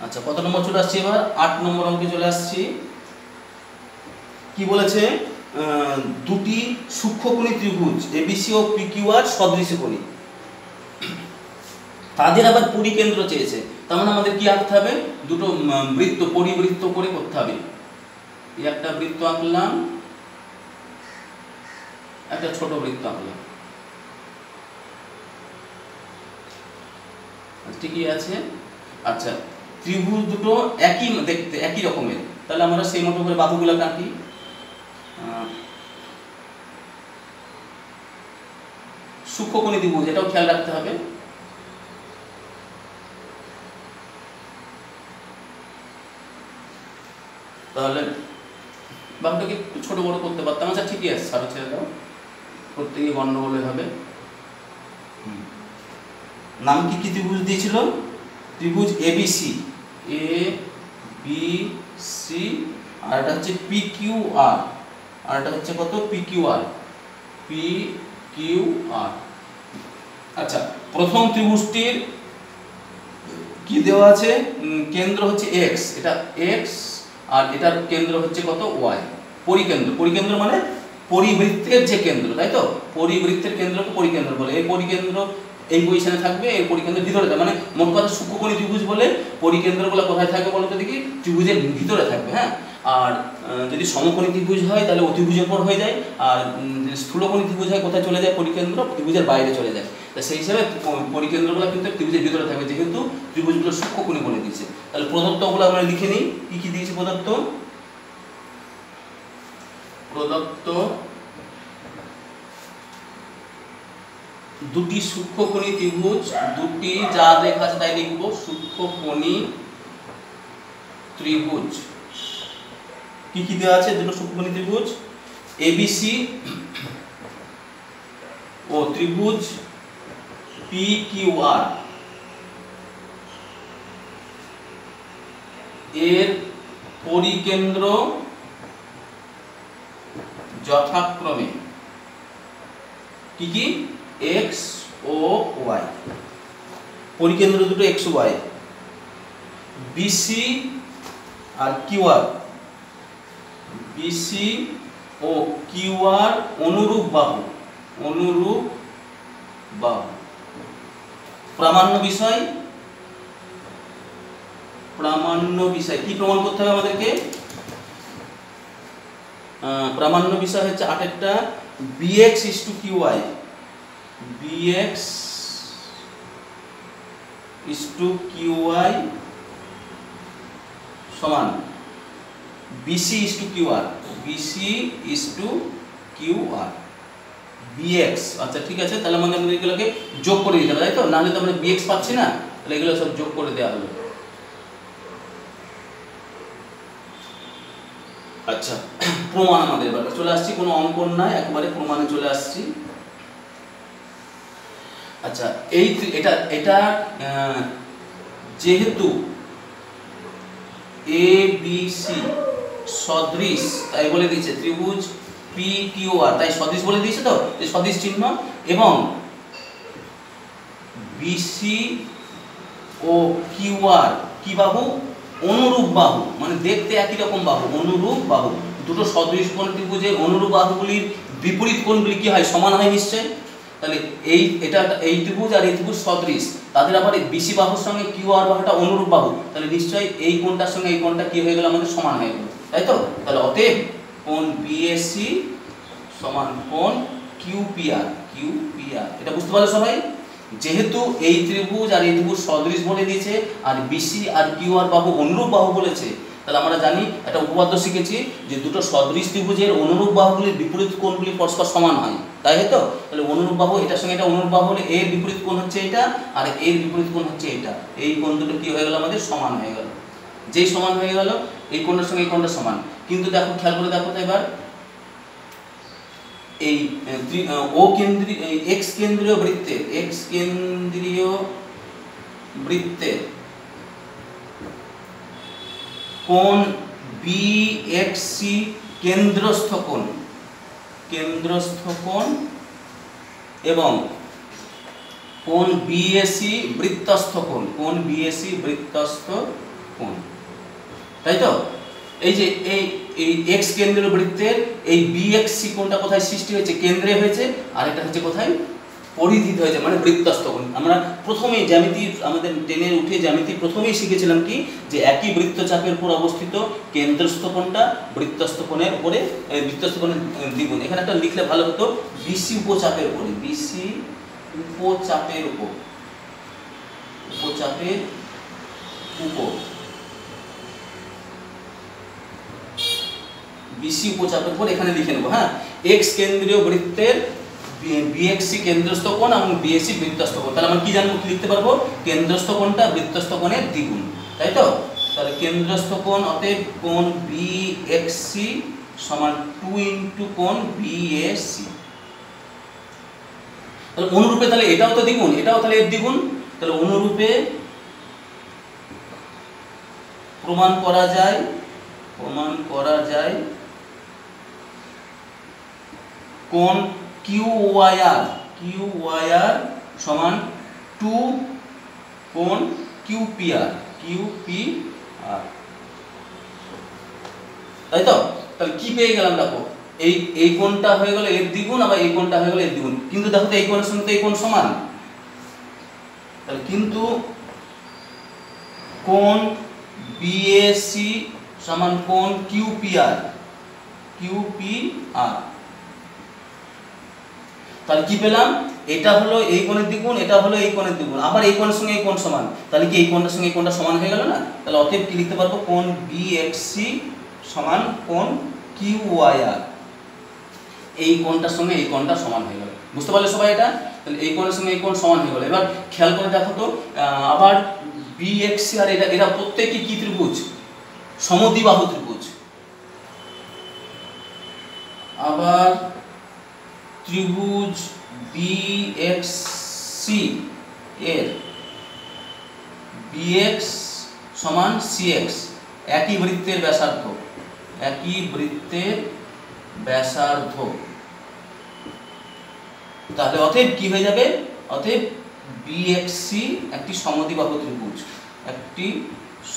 আচ্ছা কত নম্বর চলে আসছি এবার? আট নম্বর অঙ্কে চলে আসছি। কি বলেছে? দুটি সূক্ষ্মকোণী ত্রিভুজ এবিসি ও পিকিউআর সদৃশকোণী তাদের আবার পরিকেন্দ্র চেয়েছে। তার মানে আমাদের কি আঁকতে হবে? দুটো বৃত্ত, পরিবৃত্ত করে করতে হবে। একটা বৃত্ত আঁকলাম, একটা ছোট বৃত্ত আঁকলাম। ঠিকই আছে? আচ্ছা ত্রিভুজ দুটো একই দেখতে একই রকমের। তাহলে আমরা সেই মতো করে বাহুগুলো আঁকি সূক্ষ্মকোণী ত্রিভুজ এটাও খেয়াল রাখতে হবে। তাহলে বাহুটাকে একটু ছোট বড় করতে পারতাম। আচ্ছা ঠিকই আছে সারা ছেড়ে দাও। করতে গিয়ে গন্ডগোলে হবে। নাম কি কি ত্রিভুজ দিয়েছিল? ত্রিভুজ এবিসি এ বি সি আর এটা হচ্ছে পি কিউ আর আর এটা হচ্ছে কত? P Q R P Q R আচ্ছা প্রথম ত্রিভুজটির কি দেওয়া আছে? কেন্দ্র হচ্ছে এক্স এটা এক্স আর এটার কেন্দ্র হচ্ছে কত? ওয়াই পরিকেন্দ্র পরিকেন্দ্র মানে পরিবৃত্তের যে কেন্দ্র, তাই তো? পরিবৃত্তের কেন্দ্রকে পরিকেন্দ্র বলে। এই পরিকেন্দ্র এই পজিশনে থাকবে, এই পরিকেন্দ্রের ভিতরে মানে মোট কথা সূক্ষ্মকোণী ত্রিভুজ বলে পরিকেন্দ্রগুলো কোথায় থাকবে বলতো দেখি? ত্রিভুজের ভিতরে থাকবে হ্যাঁ? আর যদি সমকোণী ত্রিভুজ হয়, তাহলে অতিভুজের পর হয়ে যায়। আর স্থূলকোণী ত্রিভুজ হয়, কোথায় চলে যায়? পরিকেন্দ্র ত্রিভুজের বাইরে চলে যায়। তা সেই হিসাবে পরিকেন্দ্রগুলো কিন্তু ত্রিভুজের ভিতরে থাকবে, যেহেতু ত্রিভুজগুলো সূক্ষ্মকোণী বলে দিয়েছে। তাহলে প্রদত্তগুলো আমরা লিখে নিই। কী কী দিয়েছে প্রদত্ত? প্রদত্ত দুটি সূক্ষ্মকোণী ত্রিভুজ, দুটি যা দেখা আছে তাই লিখব সূক্ষ্মকোণী ত্রিভুজ। কি কি দেওয়া আছে দুটো সূক্ষ্মকোণী ত্রিভুজ? এবিসি ও ত্রিভুজ পি কিউ আর এর পরিকেন্দ্র যথাক্রমে। কি কি? এক্স ও ওয়াই পরিকেন্দ্র দুটো এক্স ওয়াই বিসি আর কিউআর বিসি ও কিউআর অনুরূপ বাহু। অনুরূপ বাহু। প্রামাণ্য বিষয়। প্রামাণ্য বিষয়। কি প্রমাণ করতে হবে আমাদেরকে? প্রামাণ্য বিষয় হচ্ছে আটেরটা BX is to Q Y BX is to Q Y সমান BC is to Q R BC is to Q R BX আচ্ছা ঠিক আছে, তাহলে আমাদের আমাদের এগুলোকে যোগ করে দিতে হবে, তাই তো? নাহলে তো আমরা বিএক্স পাচ্ছি না, তাহলে এগুলো সব যোগ করে দেওয়া হলো। আচ্ছা প্রমাণ আমাদের এবার। চলে আসছি, কোনো অঙ্কন নাই, একবারে প্রমাণে চলে আসছি। আচ্ছা এই এটা এটা যেহেতু এ বি সি সদৃশ, তাই বলে দিয়েছে, ত্রিভুজ পি কিউ আর তাই সদৃশ বলে দিয়েছে তো? যে সদৃশ চিহ্ন, এবং বিসি ও কিউ আর কি বাহু? অনুরূপ বাহু মানে দেখতে একই রকম বাহু, অনুরূপ বাহু। দুটো সদৃশ কোণ ত্রিভুজের অনুরূপ বাহুগুলির বিপরীত কোণগুলি কি হয়? সমান হয় নিশ্চয় তাহলে এই, এটা এই ত্রিভুজ আর এই ত্রিভুজ সদৃশ। তাদের আবার বিসি বাহুর সঙ্গে কিউ আর বাহুটা অনুরূপ বাহু। তাহলে নিশ্চয়ই এই কোণটার সঙ্গে এই কোণটা কি হয়ে গেল? আমাদের সমান হয়ে গেল। তাই তো? তাহলে অতএব কোণ বিএসসি সমান কোণ কিউপিআর কিউপিআর এটা বুঝতে পারল সবাই? যেহেতু এই ত্রিভুজ আর এই ত্রিভুজ সদৃশ বলে দিয়েছে, আর বিসি আর কিউ আর বাহু অনুরূপ বাহু বলেছে তাহলে আমরা জানি, একটা উপপাদ্য শিখেছি যে দুটো সদৃশ ত্রিভুজের অনুরূপ বাহুগুলির বিপরীত কোণগুলি পরস্পর সমান হয়। তাই তো? তাহলে অনুরূপ বাহু, এটার সঙ্গে এটা অনুরূপ বাহু হলে এর বিপরীত কোণ হচ্ছে এটা আর এর বিপরীত কোণ হচ্ছে এটা। এই কোণ দুটো কি হয়ে গেল আমাদের? সমান হয়ে গেল। যেই সমান হয়ে গেল, এই কোণটার সঙ্গে এই কোণটা সমান। কিন্তু দেখো, খেয়াল করে দেখো তো এবার। এই ও কেন্দ্রীয় এক্স কেন্দ্রীয় বৃত্তের এক্স কেন্দ্রীয় বৃত্তের কোণ বি এক্স সি কেন্দ্রস্থ কোণ কেন্দ্রস্থ কোণ এবং কোণ বিএসি বৃত্তস্থ কোণ কোণ বিএসি বৃত্তস্থ কোণ। তাই তো? এই যে এই এই এক্স কেন্দ্র বৃত্তের এই বিএক্সি কোণটা কোথায় সৃষ্টি হয়েছে? কেন্দ্রে হয়েছে, আর এটা হচ্ছে কোথায়? পরিধিত হয়েছে মানে বৃত্তস্থ কোণ আমরা প্রথমেই জ্যামিতি আমাদের টেনের উঠে জ্যামিতি প্রথমেই শিখেছিলাম কি? যে একই বৃত্তচাপের উপর অবস্থিত কেন্দ্রস্থ কোণটা উপরে এ, বৃত্তস্থ কোণের এ, দ্বিগুণ। এখানে একটা লিখলে ভালো হতো বিসি উপচাপের উপরে বিসি উপচাপের উপর উপচাপের উপর। বিসি উপচাপের উপর এখানে লিখে নেব হ্যাঁ? এক্স কেন্দ্রীয় বৃত্তের বিএক্সি কেন্দ্রস্থ কোণ এবং বিএসসি বৃত্তস্থ কোণ। তাহলে আমরা কি জানব, কি লিখতে পারব? কেন্দ্রস্থ কোণটা বৃত্তস্থ কোণের দ্বিগুণ, তাই তো? তাহলে কেন্দ্রস্থ কোণ অতএব কোণ বিএক্সি সমান টু ইন্টু কোণ বিএসসি তাহলে অনুরূপে তাহলে এটাও তো দ্বিগুণ, এটাও তাহলে এর দ্বিগুণ। তাহলে অনুরূপে প্রমাণ করা যায়, প্রমাণ করা যায় কোন কিউ ওয়াইআর কিউ ওয়াইআর সমান টু কোন Q PR Q P R তাই তো? তাহলে কি পেয়ে গেলাম দেখো? এই এই কোণটা হয়ে গেল এর দ্বিগুণ, আবার এই কোণটা হয়ে গেল এর দ্বিগুণ। কিন্তু দেখো তো এই কোণের সঙ্গে এই কোণ সমান। তাহলে কিন্তু কোণ বিএসি সমান কোণ কিউপিআর কিউপিআর তাহলে কি পেলাম? এটা হলো এই কোণের দ্বিগুণ, এটা হলো এই কোণের দ্বিগুণ। আবার এই কোণের সঙ্গে এই কোণ সমান। তাহলে কি এই কোণটার সঙ্গে এই কোণটা সমান হয়ে গেল না? তাহলে অতএব কি লিখতে পারব? কোণ বিএক্সি সমান কোণ কিউওয়াইআর এই কোণটার সঙ্গে এই কোণটা সমান হয়ে গেল। বুঝতে পারলে সবাই এটা? তাহলে এই কোণের সঙ্গে এই কোণ সমান হয়ে গেল। এবার খেয়াল করে দেখো তো আবার বিএক্সি আর এটা এরা প্রত্যেকই কি ত্রিভুজ? সমদ্বিবাহু ত্রিভুজ। আবার ত্রিভুজ বিএক্সসি এর বিএক্স সমান সিএক্স একই বৃত্তের ব্যাসার্ধ। একই বৃত্তের ব্যাসার্ধ। তাহলে অতএব কি হয়ে যাবে? অতএব বিএক্সি একটি সমদ্বিবাহু ত্রিভুজ। একটি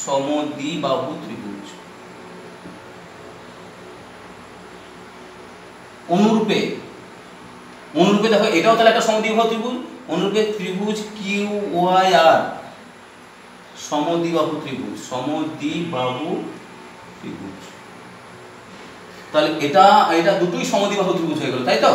সমদ্বিবাহু ত্রিভুজ। অনুরূপে অনুরূপে দেখো, এটাও তাহলে একটা সমদ্বিবাহু ত্রিভুজ। অনুরূপে ত্রিভুজ কিউ ওয়াই আর, সমদ্বিবাহু ত্রিভুজ সমদ্বিবাহু ত্রিভুজ। তাহলে এটা এটা দুটোই সমদ্বিবাহু ত্রিভুজ হয়ে গেল, তাই তো?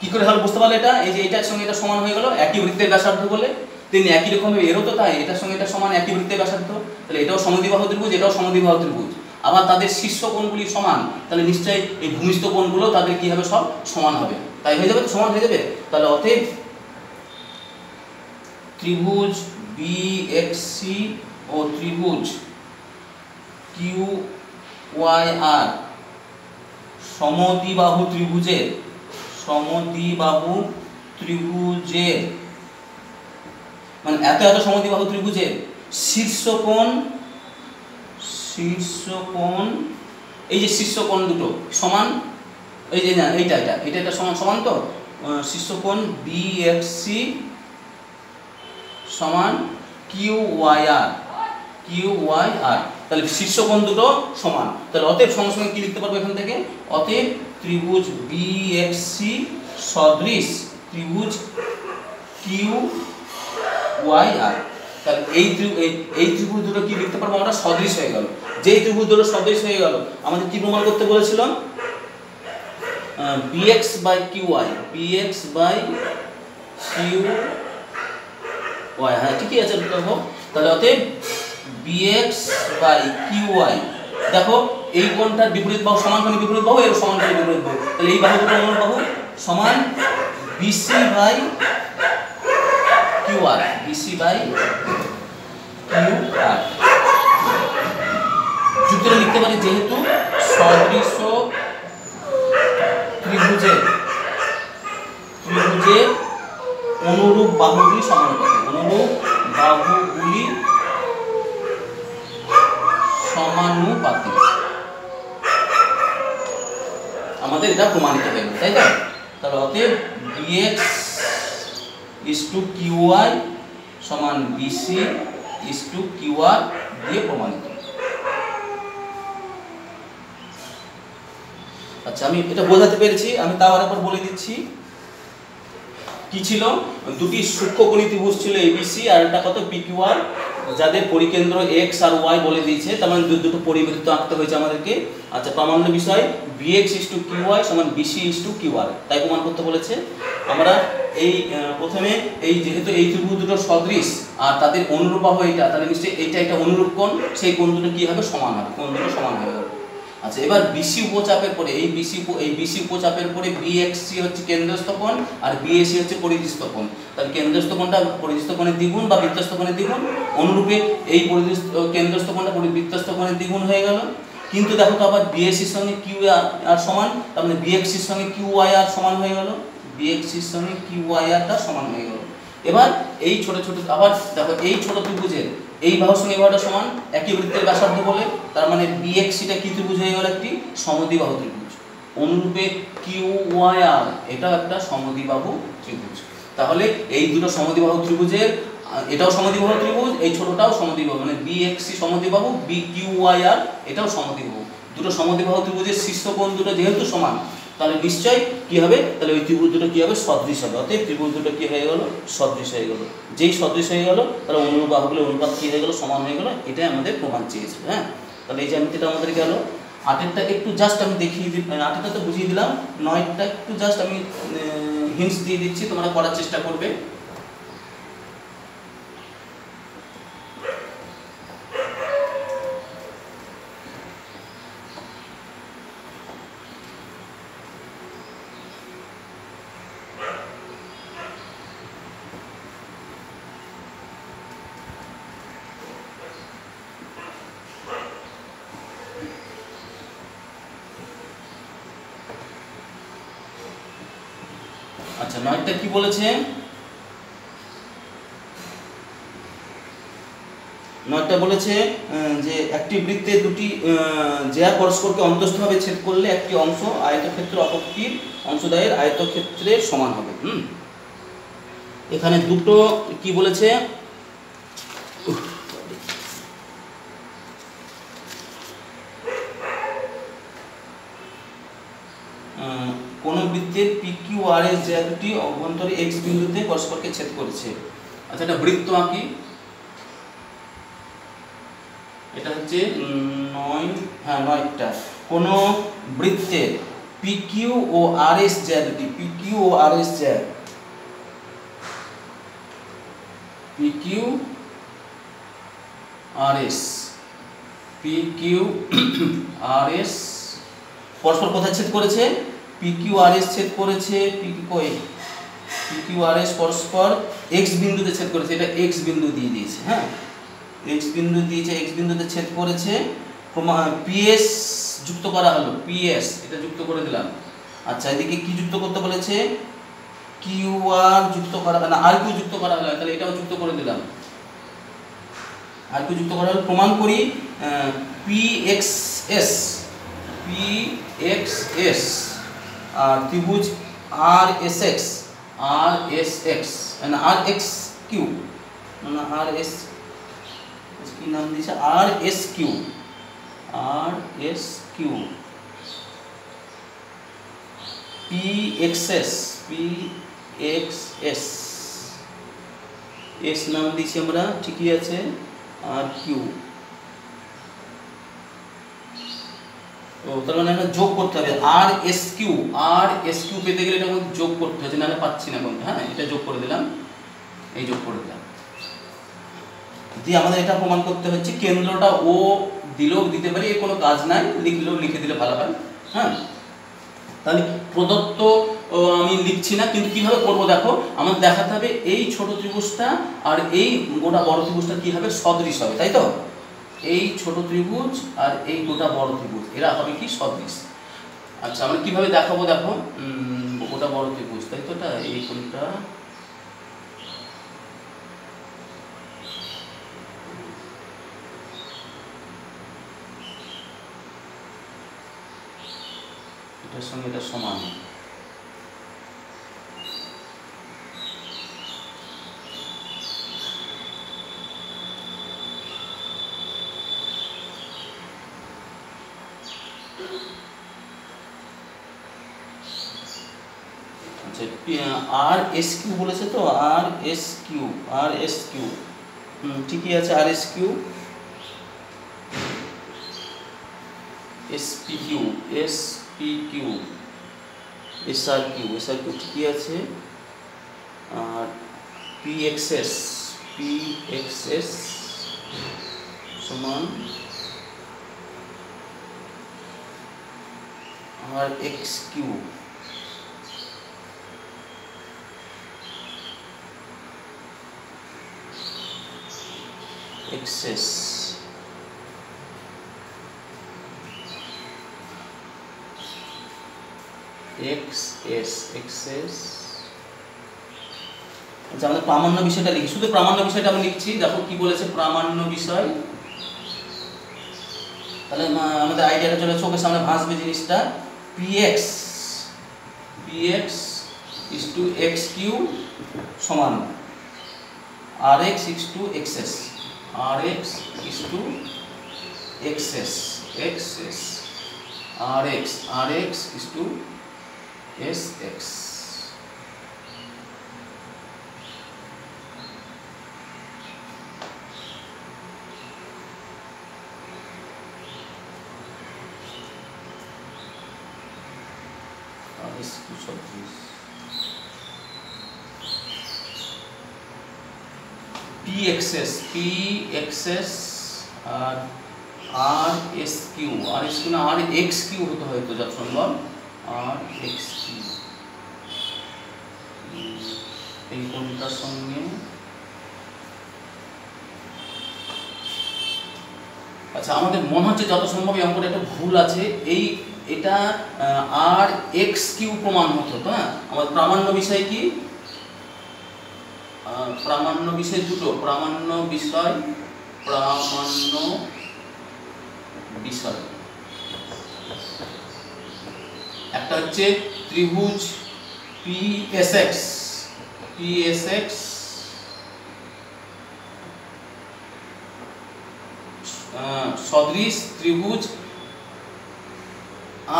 কি করে হল বুঝতে পারলে এটা? এই যে এটার সঙ্গে এটা সমান হয়ে গেল, একই বৃত্তের ব্যাসার্ধ বলে। তেমনি একই রকম এরও তো তাই, এটার সঙ্গে এটা সমান, একই বৃত্তের ব্যাসার্ধ। তাহলে এটাও সমদ্বিবাহু ত্রিভুজ, এটাও সমদ্বিবাহু ত্রিভুজ। আবার তাদের শীর্ষ কোণগুলি সমান, তাহলে নিশ্চয়ই এই ভূমিষ্ঠ কোণগুলো তাদের কি হবে সব? সমান হবে। তাই হয়ে যাবে সমান হয়ে যাবে? তাহলে অতএব ত্রিভুজ বি এক্স সি ও ত্রিভুজ কিউ ওয়াই আর সমদ্বিবাহু ত্রিভুজের সমদ্বিবাহু ত্রিভুজের মানে এত এত সমদ্বিবাহু ত্রিভুজের শীর্ষ কোণ শীর্ষ কোণ এই যে শীর্ষ কোণ দুটো সমান এই যে না এইটা এটা এটা এটা সমান সমান তো? আহ, শীর্ষ কোণ বি এক্স সি সমান Q Y R Q Y R তাহলে শীর্ষ কোণ দুটো সমান। তাহলে অতএব সঙ্গে সঙ্গে কি লিখতে পারব এখান থেকে? অতএব ত্রিভুজ বি এক্স সি সদৃশ ত্রিভুজ কিউ ওয়াই আর তাহলে এই এই- এই ত্রিভুজ দুটো কি লিখতে পারব আমরা? সদৃশ হয়ে গেল। যেই ত্রিভুজ দুটো সদৃশ হয়ে গেল আমাদের কি প্রমাণ করতে বলেছিলাম? By Q Y BX by Q Y হ্যাঁ ঠিকই আছে দেখো তাহলে অতএব বাই কিউ ওয়াই দেখো, এই কোণটার বিপরীত বাহু সমান কোণের বিপরীত বাহু এর সমান কোণের বিপরীত বাহু। তাহলে এই বাহু দুটো অনুর বাহু সমান Q R BC by Q R যুক্তটা লিখতে পারি যেহেতু সদৃশ ত্রিভুজের ত্রিভুজে অনুরূপ বাহুগুলি সমানুপাতিক অনুরূপ বাহুগুলি সমানুপাতিক। আমাদের এটা প্রমাণিত হয়ে তাই তো? তাহলে অতএব বিএক্স ইস টু কিউআই সমান বিসি ইস টু কিউআর দিয়ে প্রমাণিত। আচ্ছা আমি এটা বোঝাতে পেরেছি, আমি তাও আরেকবার বলে দিচ্ছি। কি ছিল? দুটি সূক্ষ্মকোণী ত্রিভুজ ছিল এবিসি আর একটা কত? পিকিউআর যাদের পরিকেন্দ্র এক্স আর ওয়াই বলে দিয়েছে, তার মানে দুটো পরিবৃত্ত আঁকতে হয়েছে আমাদেরকে। আচ্ছা প্রামাণ্য বিষয় বিএক্স ইস টু কিউআই সমান বিসি ইস টু কিউআর তাই প্রমাণ করতে বলেছে। আমরা এই প্রথমে এই যেহেতু এই ত্রিভুজ দুটো সদৃশ, আর তাদের অনুরূপ বাহু এইটা তাহলে নিশ্চয়ই এইটা একটা অনুরূপ কোণ, সেই কোণ দুটো কি হবে? সমান হবে, কোণ দুটো সমান যাবে। আচ্ছা এবার বিসি উপচাপের পরে, এই বিসি এই বিসি উপচাপের পরে বিএক্সসি হচ্ছে কেন্দ্রস্থ কোণ আর বিএসি হচ্ছে পরিদৃষ্ট কোণ তাহলে কেন্দ্রস্থপনটা পরিদৃষ্ট দ্বিগুণ বা বৃত্তস্থ কোণের দ্বিগুণ? অনুরূপে এই পরিদৃষ্ট কেন্দ্রস্থপনটা পরি- বৃত্তস্থ দ্বিগুণ হয়ে গেল। কিন্তু দেখো তো আবার বিএসির সঙ্গে কিউ আর সমান, তার মানে বিএক্সির সঙ্গে কিউ ওয়াই আর সমান হয়ে গেল। বিএক্সির সঙ্গে কিউ ওয়াই আরটা সমান হয়ে গেল। এবার এই ছোট ছোট, আবার দেখো এই ছোট ত্রিভুজের এই বাহুর সঙ্গে সমান, একই বৃত্তের ব্যাসার্ধ বলে, তার মানে বিএক্সিটা কি ত্রিভুজ হয়ে গেল একটি সমদ্বিবাহু ত্রিভুজ। অনুরূপে কিউ ওয়াই আর এটাও একটা সমদ্বিবাহু ত্রিভুজ। তাহলে এই দুটো সমদ্বিবাহু ত্রিভুজের এটাও সমদ্বিবাহু ত্রিভুজ, এই ছোটটাও সমদ্বিবাহু মানে বিএক্সি সমদ্বিবাহু বি কিউ ওয়াই আর এটাও সমদ্বিবাহু দুটো সমদ্বিবাহু ত্রিভুজের শীর্ষ কোণ দুটো যেহেতু সমান তাহলে নিশ্চয় কি হবে? তাহলে ওই ত্রিভুজ দুটো কী হবে? সদৃশ হবে। অতএব ত্রিভুজ দুটো কী হয়ে গেল? সদৃশ হয়ে গেল। যেই সদৃশ হয়ে গেল, তাহলে অনুরূপ বাহুগুলো অনুপাত কী হয়ে গেল? সমান হয়ে গেল। এটাই আমাদের প্রমাণ চেয়েছিল হ্যাঁ? তাহলে এই জ্যামিতিটা আমাদের গেল। আটেরটা একটু জাস্ট আমি দেখিয়ে দিই আটেরটা তো বুঝিয়ে দিলাম। নয়টা একটু জাস্ট আমি হিন্স দিয়ে দিচ্ছি। তোমরা করার চেষ্টা করবে। নয়টা কি বলেছে? নয়টা বলেছে যে একটি বৃত্তে দুটি যেয়া পরস্পরকে অন্তস্থভাবে ছেদ করলে একটি অংশ আয়তক্ষেত্র অপরটির অংশদায়ের আয়তক্ষেত্রের সমান হবে। হুম? এখানে দুটো কি বলেছে উফ, আহ, কোন বৃত্তের পি কিউ আর এর যে দুটি অভ্যন্তরে এক্স বিন্দুতে পরস্পরকে ছেদ করেছে। আচ্ছা একটা বৃত্ত আঁকি। এটা হচ্ছে নয় হ্যাঁ নয়টা। কোনো বৃত্তের পিকিউ ও আর এস জ্যা দুটি পিকিউ ও আর এস জ্যা PQ R S PQ R S পরস্পর কোথায় ছেদ করেছে? আর ছেদ করেছে পিকিউ কই? পিকিউ আর এস পরস্পর এক্স বিন্দুতে ছেদ করেছে, এটা এক্স বিন্দু দিয়ে দিয়েছে হ্যাঁ? এক্স বিন্দু দিয়েছে এক্স বিন্দুতে ছেদ করেছে পিএস যুক্ত করা হলো পিএস এটা যুক্ত করে দিলাম। আচ্ছা এদিকে কি যুক্ত করতে বলেছে? আর যুক্ত করা, না আর কিউ যুক্ত করা হলো, তাহলে এটাও যুক্ত করে দিলাম। আর কিউ যুক্ত করা হলো, প্রমাণ করি P X S P X S আর ত্রিভুজ R S X R S X মানে আর এক্স কিউ মানে আর এস কি নাম দিয়েছে R S Q R S Q P X S P X S S নাম দিয়েছি আমরা ঠিকই আছে আর কিউ ও তার মানে একটা যোগ করতে হবে। R S Q, R S Q পেতে গেলে এটা আমাকে যোগ করতে হচ্ছে নাহলে পাচ্ছি না কোনটা হ্যাঁ? এটা যোগ করে দিলাম, এই যোগ করে দিলাম। দিয়ে আমাদের এটা প্রমাণ করতে হচ্ছে, কেন্দ্রটা ও দিলেও দিতে পারি কোনো কাজ নাই, লিখলেও লিখে দিলে ভালো হয় হ্যাঁ? তাহলে প্রদত্ত আমি লিখছি না, কিন্তু কীভাবে করব দেখো, আমার দেখাতে হবে এই ছোট ত্রিভুজটা আর এই গোটা বড় ত্রিভুজটা কি হবে সদৃশ হবে, তাই তো? এই ছোট ত্রিভুজ আর এই গোটা বড় ত্রিভুজ, এরা হবে কি সদৃশ। আচ্ছা আমরা কীভাবে দেখাবো দেখো? গোটা বড় ত্রিভুজ, তাই তো? এটা এই কোনটা এটার সঙ্গে এটা সমান আচ্ছা আর এস কিউ বলেছে তো? R S Q R S Q হুম, ঠিকই আছে R S Q S P Q S P Q S R Q S R Q ঠিকই আছে। আর P X S P X S সমান R X Q X S XS আচ্ছা আমাদের প্রামাণ্য বিষয়টা লিখি। শুধু প্রামাণ্য বিষয়টা আমি লিখছি। দেখো কি বলেছে প্রামাণ্য বিষয়। তাহলে আমাদের আইডিয়াটা চলে চোখের সামনে ভাসবে জিনিসটা। PX PX is to X Q সমান। R X is to XS R X is to XS XS R X R X is to S X R S to ছত্রিশ P XS P XS R R S Q R S Q না R X Q হতে হয়তো যা সম্ভব আর X Q এই কোনটার সঙ্গে? আচ্ছা আমাদের মনে হচ্ছে যত সম্ভব এই অঙ্কটা একটা ভুল আছে। এই, এটা আর এক্স কিউ প্রমাণ হতো, তো হ্যাঁ? আমাদের প্রামাণ্য বিষয় কি? প্রামাণ্য বিষয় দুটো, প্রামাণ্য বিষয় প্রামাণ্য বিষয়। একটা হচ্ছে ত্রিভুজ P S X P S X সদৃশ ত্রিভুজ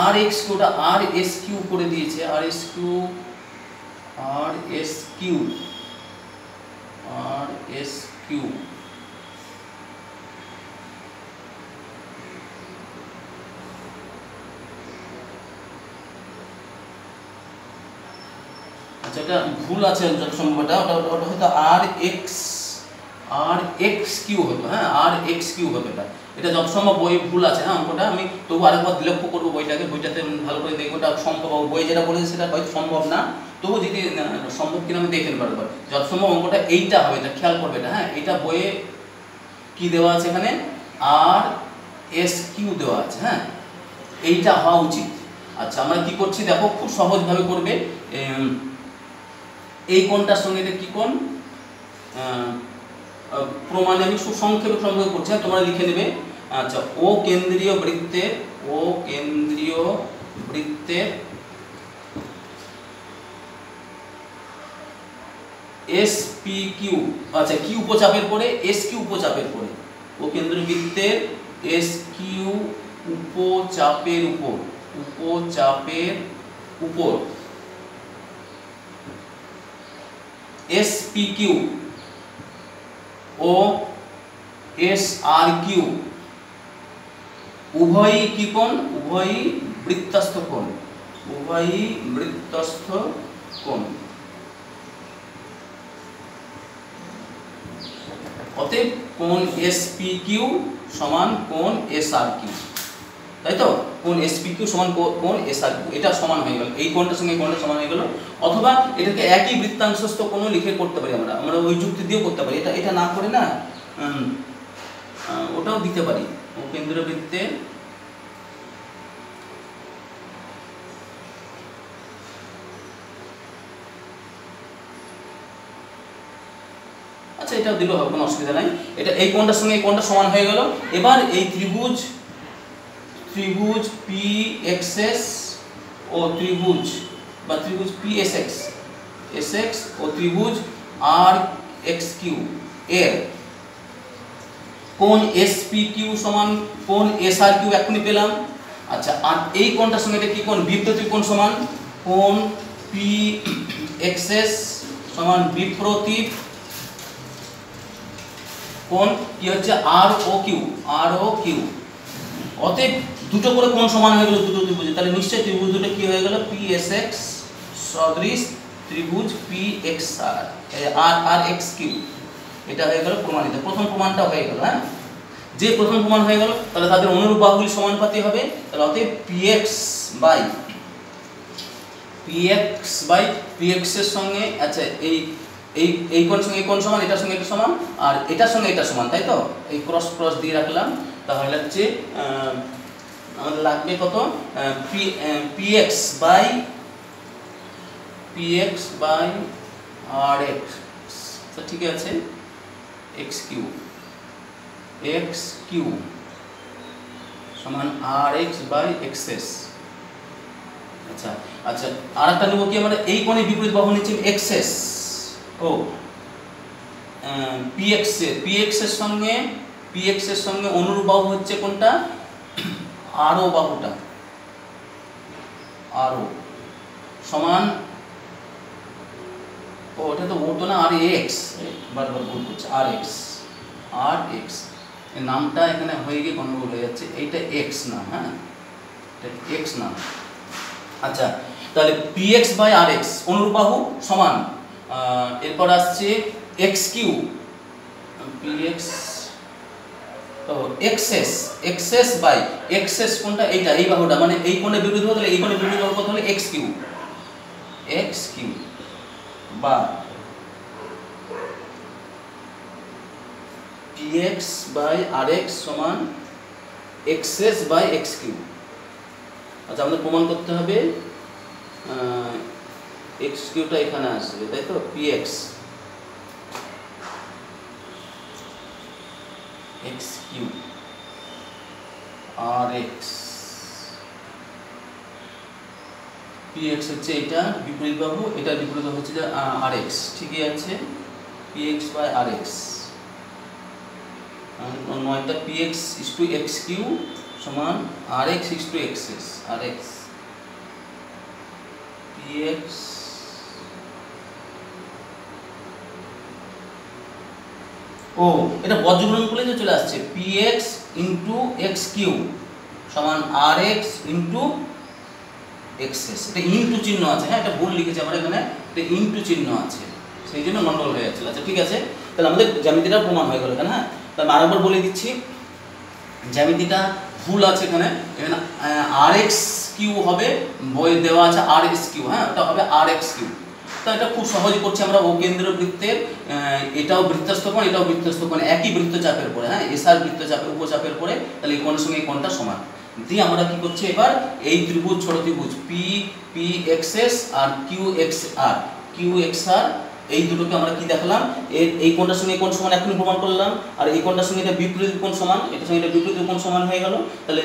আর এক্স কিউটা আর এস কিউ করে দিয়েছে R S Q R S Q R S Q আচ্ছা এটা ভুল আছে যত সম্ভবটা ওটা ওটা হয়তো R X R X Q হবে হ্যাঁ? আর এক্স কিউ হবে এটা। এটা যত বই ভুল আছে হ্যাঁ অঙ্কটা? আমি তবু আরেকবার লক্ষ্য করব বইটাকে। বইটাতে ভালো করে দেখব ওটা সম্ভব বই যেটা বলেছে সেটা হয়তো সম্ভব না। তবু যদি সম্ভব কিনা আমি দেখে নেব একবার যত সম্ভব অঙ্কটা এইটা হবে এটা খেয়াল করবে এটা হ্যাঁ? এটা বইয়ে কি দেওয়া আছে এখানে? আর এস কিউ দেওয়া আছে হ্যাঁ? এইটা হওয়া উচিত। আচ্ছা আমরা কি করছি দেখো খুব সহজভাবে করবে এই কোণটার সঙ্গে এটা কি আহ, প্রমাণে আমি খুব সংক্ষেপে সংক্ষেপে করছি হ্যাঁ, তোমরা লিখে নেবে। আচ্ছা ও কেন্দ্রীয় বৃত্তের ও কেন্দ্রীয় বৃত্তের এস পি কিউ আচ্ছা কি উপচাপের পরে এস কিউ উপচাপের পরে। ও কেন্দ্রীয় বৃত্তের এস কিউ উপচাপের উপর উপচাপের উপর। এস পি কিউ ও এস আর কিউ উভয়ই কি কোণ? উভয়ই বৃত্তস্থ কোণ। উভয়ই বৃত্তস্থ কোণ। অতএব কোন এস পি কিউ সমান কোন এস আর কিউ তাই তো? কোন এস পি কিউ সমান কোন এস আর কিউ এটা সমান হয়ে গেল। এই কোণটার সঙ্গে কোণটা সমান হয়ে গেল। অথবা এটাকে একই বৃত্তাংশস্থ কোনো লিখে করতে পারি আমরা। আমরা ওই যুক্তি দিয়েও করতে পারি। এটা এটা না করে না ওটাও দিতে পারি। ও কেন্দ্রীয় বৃত্তে আচ্ছা এটাও দিলেও হবে কোনো অসুবিধা নাই। এটা এই কোণটার সঙ্গে এই কোণটা সমান হয়ে গেল। এবার এই ত্রিভুজ ত্রিভুজ পি এক্সএস ও ত্রিভুজ বা ত্রিভুজ P S X S X ও ত্রিভুজ আর এক্স কিউ এর কোন এস পি কিউ সমান কোন এস আর কিউ এখনই পেলাম। আচ্ছা আর এই কোণটার সঙ্গে এটা কি কোণ? বিপ্রতি কোণ সমান কোণ পি এক্সএস সমান বিপ্রতীপ কোণ কি হচ্ছে? আর O Q R O Q অতএব দুটো করে কোণ সমান হয়ে গেল? দুটো ত্রিভুজ। তাহলে নিশ্চয়ই ত্রিভুজ দুটো কি হয়ে গেল? পি এস এক্স সদৃশ ত্রিভুজ P X R R R X Q এটা হয়ে গেল প্রমাণিত। প্রথম প্রমাণটা হয়ে গেল হ্যাঁ? যে প্রথম প্রমাণ হয়ে গেল, তাহলে তাদের অনুরূপ বাহুগুলি সমানুপাতি হবে। তাহলে অতএব P X by P X by P এক্সের সঙ্গে আচ্ছা এই এই এই কোন সঙ্গে কোণ সমান, এটার সঙ্গে এটা সমান, আর এটার সঙ্গে এটা সমান, তাই তো? এই ক্রস ক্রস দিয়ে রাখলাম, তাহলে হচ্ছে আমাদের লাগবে কত? P X by P X by R X তো ঠিক আছে? এক্স কিউ এক্স কিউ সমান আর এক্স বাই এক্সএস আচ্ছা আচ্ছা আর একটা নেব কি আমরা? এই কোণে বিপরীত বাহু নিচ্ছি এক্সএস ও পিএক্স পিএক্স এর সঙ্গে পিএক্স এর সঙ্গে অনুরূপ বাহু হচ্ছে কোনটা? আরও বাহুটা। আরও। সমান, ও ওটা তো ওটা না, আর এক্স বারবার ভুল করছে, আর এক্স আর এক্স নামটা এখানে হয়ে গিয়ে গন্ডগোল হয়ে যাচ্ছে, এইটা এক্স নাম হ্যাঁ? এটা এক্স নাম। আচ্ছা তাহলে P X by R X অনুরূপ বাহু সমান এরপর আসছে এক্স কিউ পি এক্স তো এক্সএস এক্সএস বাই এক্সএস কোনটা? এইটা, এই বাহুটা মানে এই কোণে বিপরীত বাহু তাহলে এই কোণে বিপরীত বাহু কত হলে এক্স কিউ এক্স কিউ বা px বাই আর এক্স সমান xs বাই এক্স কিউ আচ্ছা আমাদের প্রমাণ করতে হবে x কিউটা এখানে আসবে তাই তো? Px x Q rx px হচ্ছে এটা, বিপরীত বাহু, এটা বিপরীত হচ্ছে যে rx ঠিকই আছে। Px বাই rx নয়টা px is to x Q সমান rx is to xs rx px ও, এটা বজ্রগুণন করলে যে চলে আসছে। P px into X Q সমান rx ইন্টু এক্সএস এটা ইন্টু চিহ্ন আছে হ্যাঁ? এটা ভুল লিখেছে আমরা এখানে। একটা ইন্টু চিহ্ন আছে। সেই জন্য গন্ডগোল হয়ে যাচ্ছিল। আচ্ছা ঠিক আছে। তাহলে আমাদের জ্যামিতিটা প্রমাণ হয়ে গেল এখানে হ্যাঁ? তাহলে আরেকবার বলে দিচ্ছি। জ্যামিতিটা ভুল আছে এখানে। এখানে আর এক্স কিউ হবে বই দেওয়া আছে আর এক্স কিউ হ্যাঁ? ওটা হবে আর এক্স কিউ তো এটা খুব সহজে করছি আমরা ও কেন্দ্রীয় বৃত্তের এটাও বৃত্তস্থ কোণ, এটাও বৃত্তস্থ কোণ, একই বৃত্তচাপের পরে হ্যাঁ এসআর বৃত্তচাপের উপচাপের পরে, তাহলে এই কোণের সঙ্গে এই কোণটা সমান। দিয়ে আমরা কি করছি এবার, এই ত্রিভুজ ছোট ত্রিভুজ P P X S R Q X R Q X R এই দুটোকে আমরা কি দেখলাম? এর এই কোণটার সঙ্গে কোণ সমান এখনই প্রমাণ করলাম, আর এই কোণটার সঙ্গে এটা বিপরীত কোন সমান এটার সঙ্গে এটা বিপরীত কোন সমান হয়ে গেল। তাহলে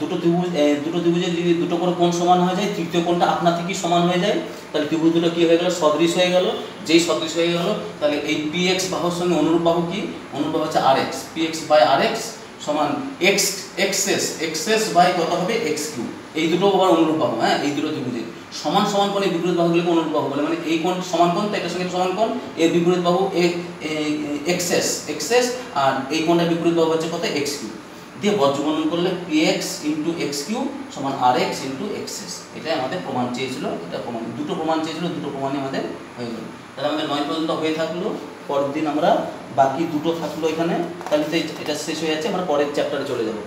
দুটো ত্রিভুজ দুটো ত্রিভুজের যদি দুটো করে কোন সমান হয়ে যায়, তৃতীয় কোনটা আপনা থেকেই সমান হয়ে যায়। তাহলে ত্রিভুজ দুটো কি হয়ে গেল? সদৃশ হয়ে গেল। যেই সদৃশ হয়ে গেল, তাহলে এই পি এক্স বাহুর সঙ্গে অনুরূপ বাহু কি? অনুরূপ হচ্ছে R X P X by R X সমান এক্স এক্সএস এক্সএস বাই কত হবে? এক্স কিউ এই দুটো আবার অনুরূপ বাহু হ্যাঁ? এই দুটো ত্রিভুজের। সমান সমান কোণে বিপরীত বাহুগুলোকে অনুরূপ বাহু বলে। মানে এই কোণ সমান কোণ, তো এটার সঙ্গে সমান কোণ এর বিপরীত বাহু এক্সএস এক্সএস আর এই কোণটার বিপরীত বাহু হচ্ছে কত? এক্স কিউ দিয়ে বজ্রবর্ণন করলে P X into X Q সমান আর এক্স ইন্টু এক্সএস এটাই আমাদের প্রমাণ চেয়েছিল, এটা প্রমাণ, দুটো প্রমাণ চেয়েছিল, দুটো প্রমাণই আমাদের হয়ে গেল। তাহলে আমাদের নয় পর্যন্ত হয়ে থাকল পরের দিন আমরা বাকি দুটো থাকল এখানে। তাহলে এটা শেষ হয়ে যাচ্ছে, আমরা পরের চ্যাপ্টারে চলে যাব।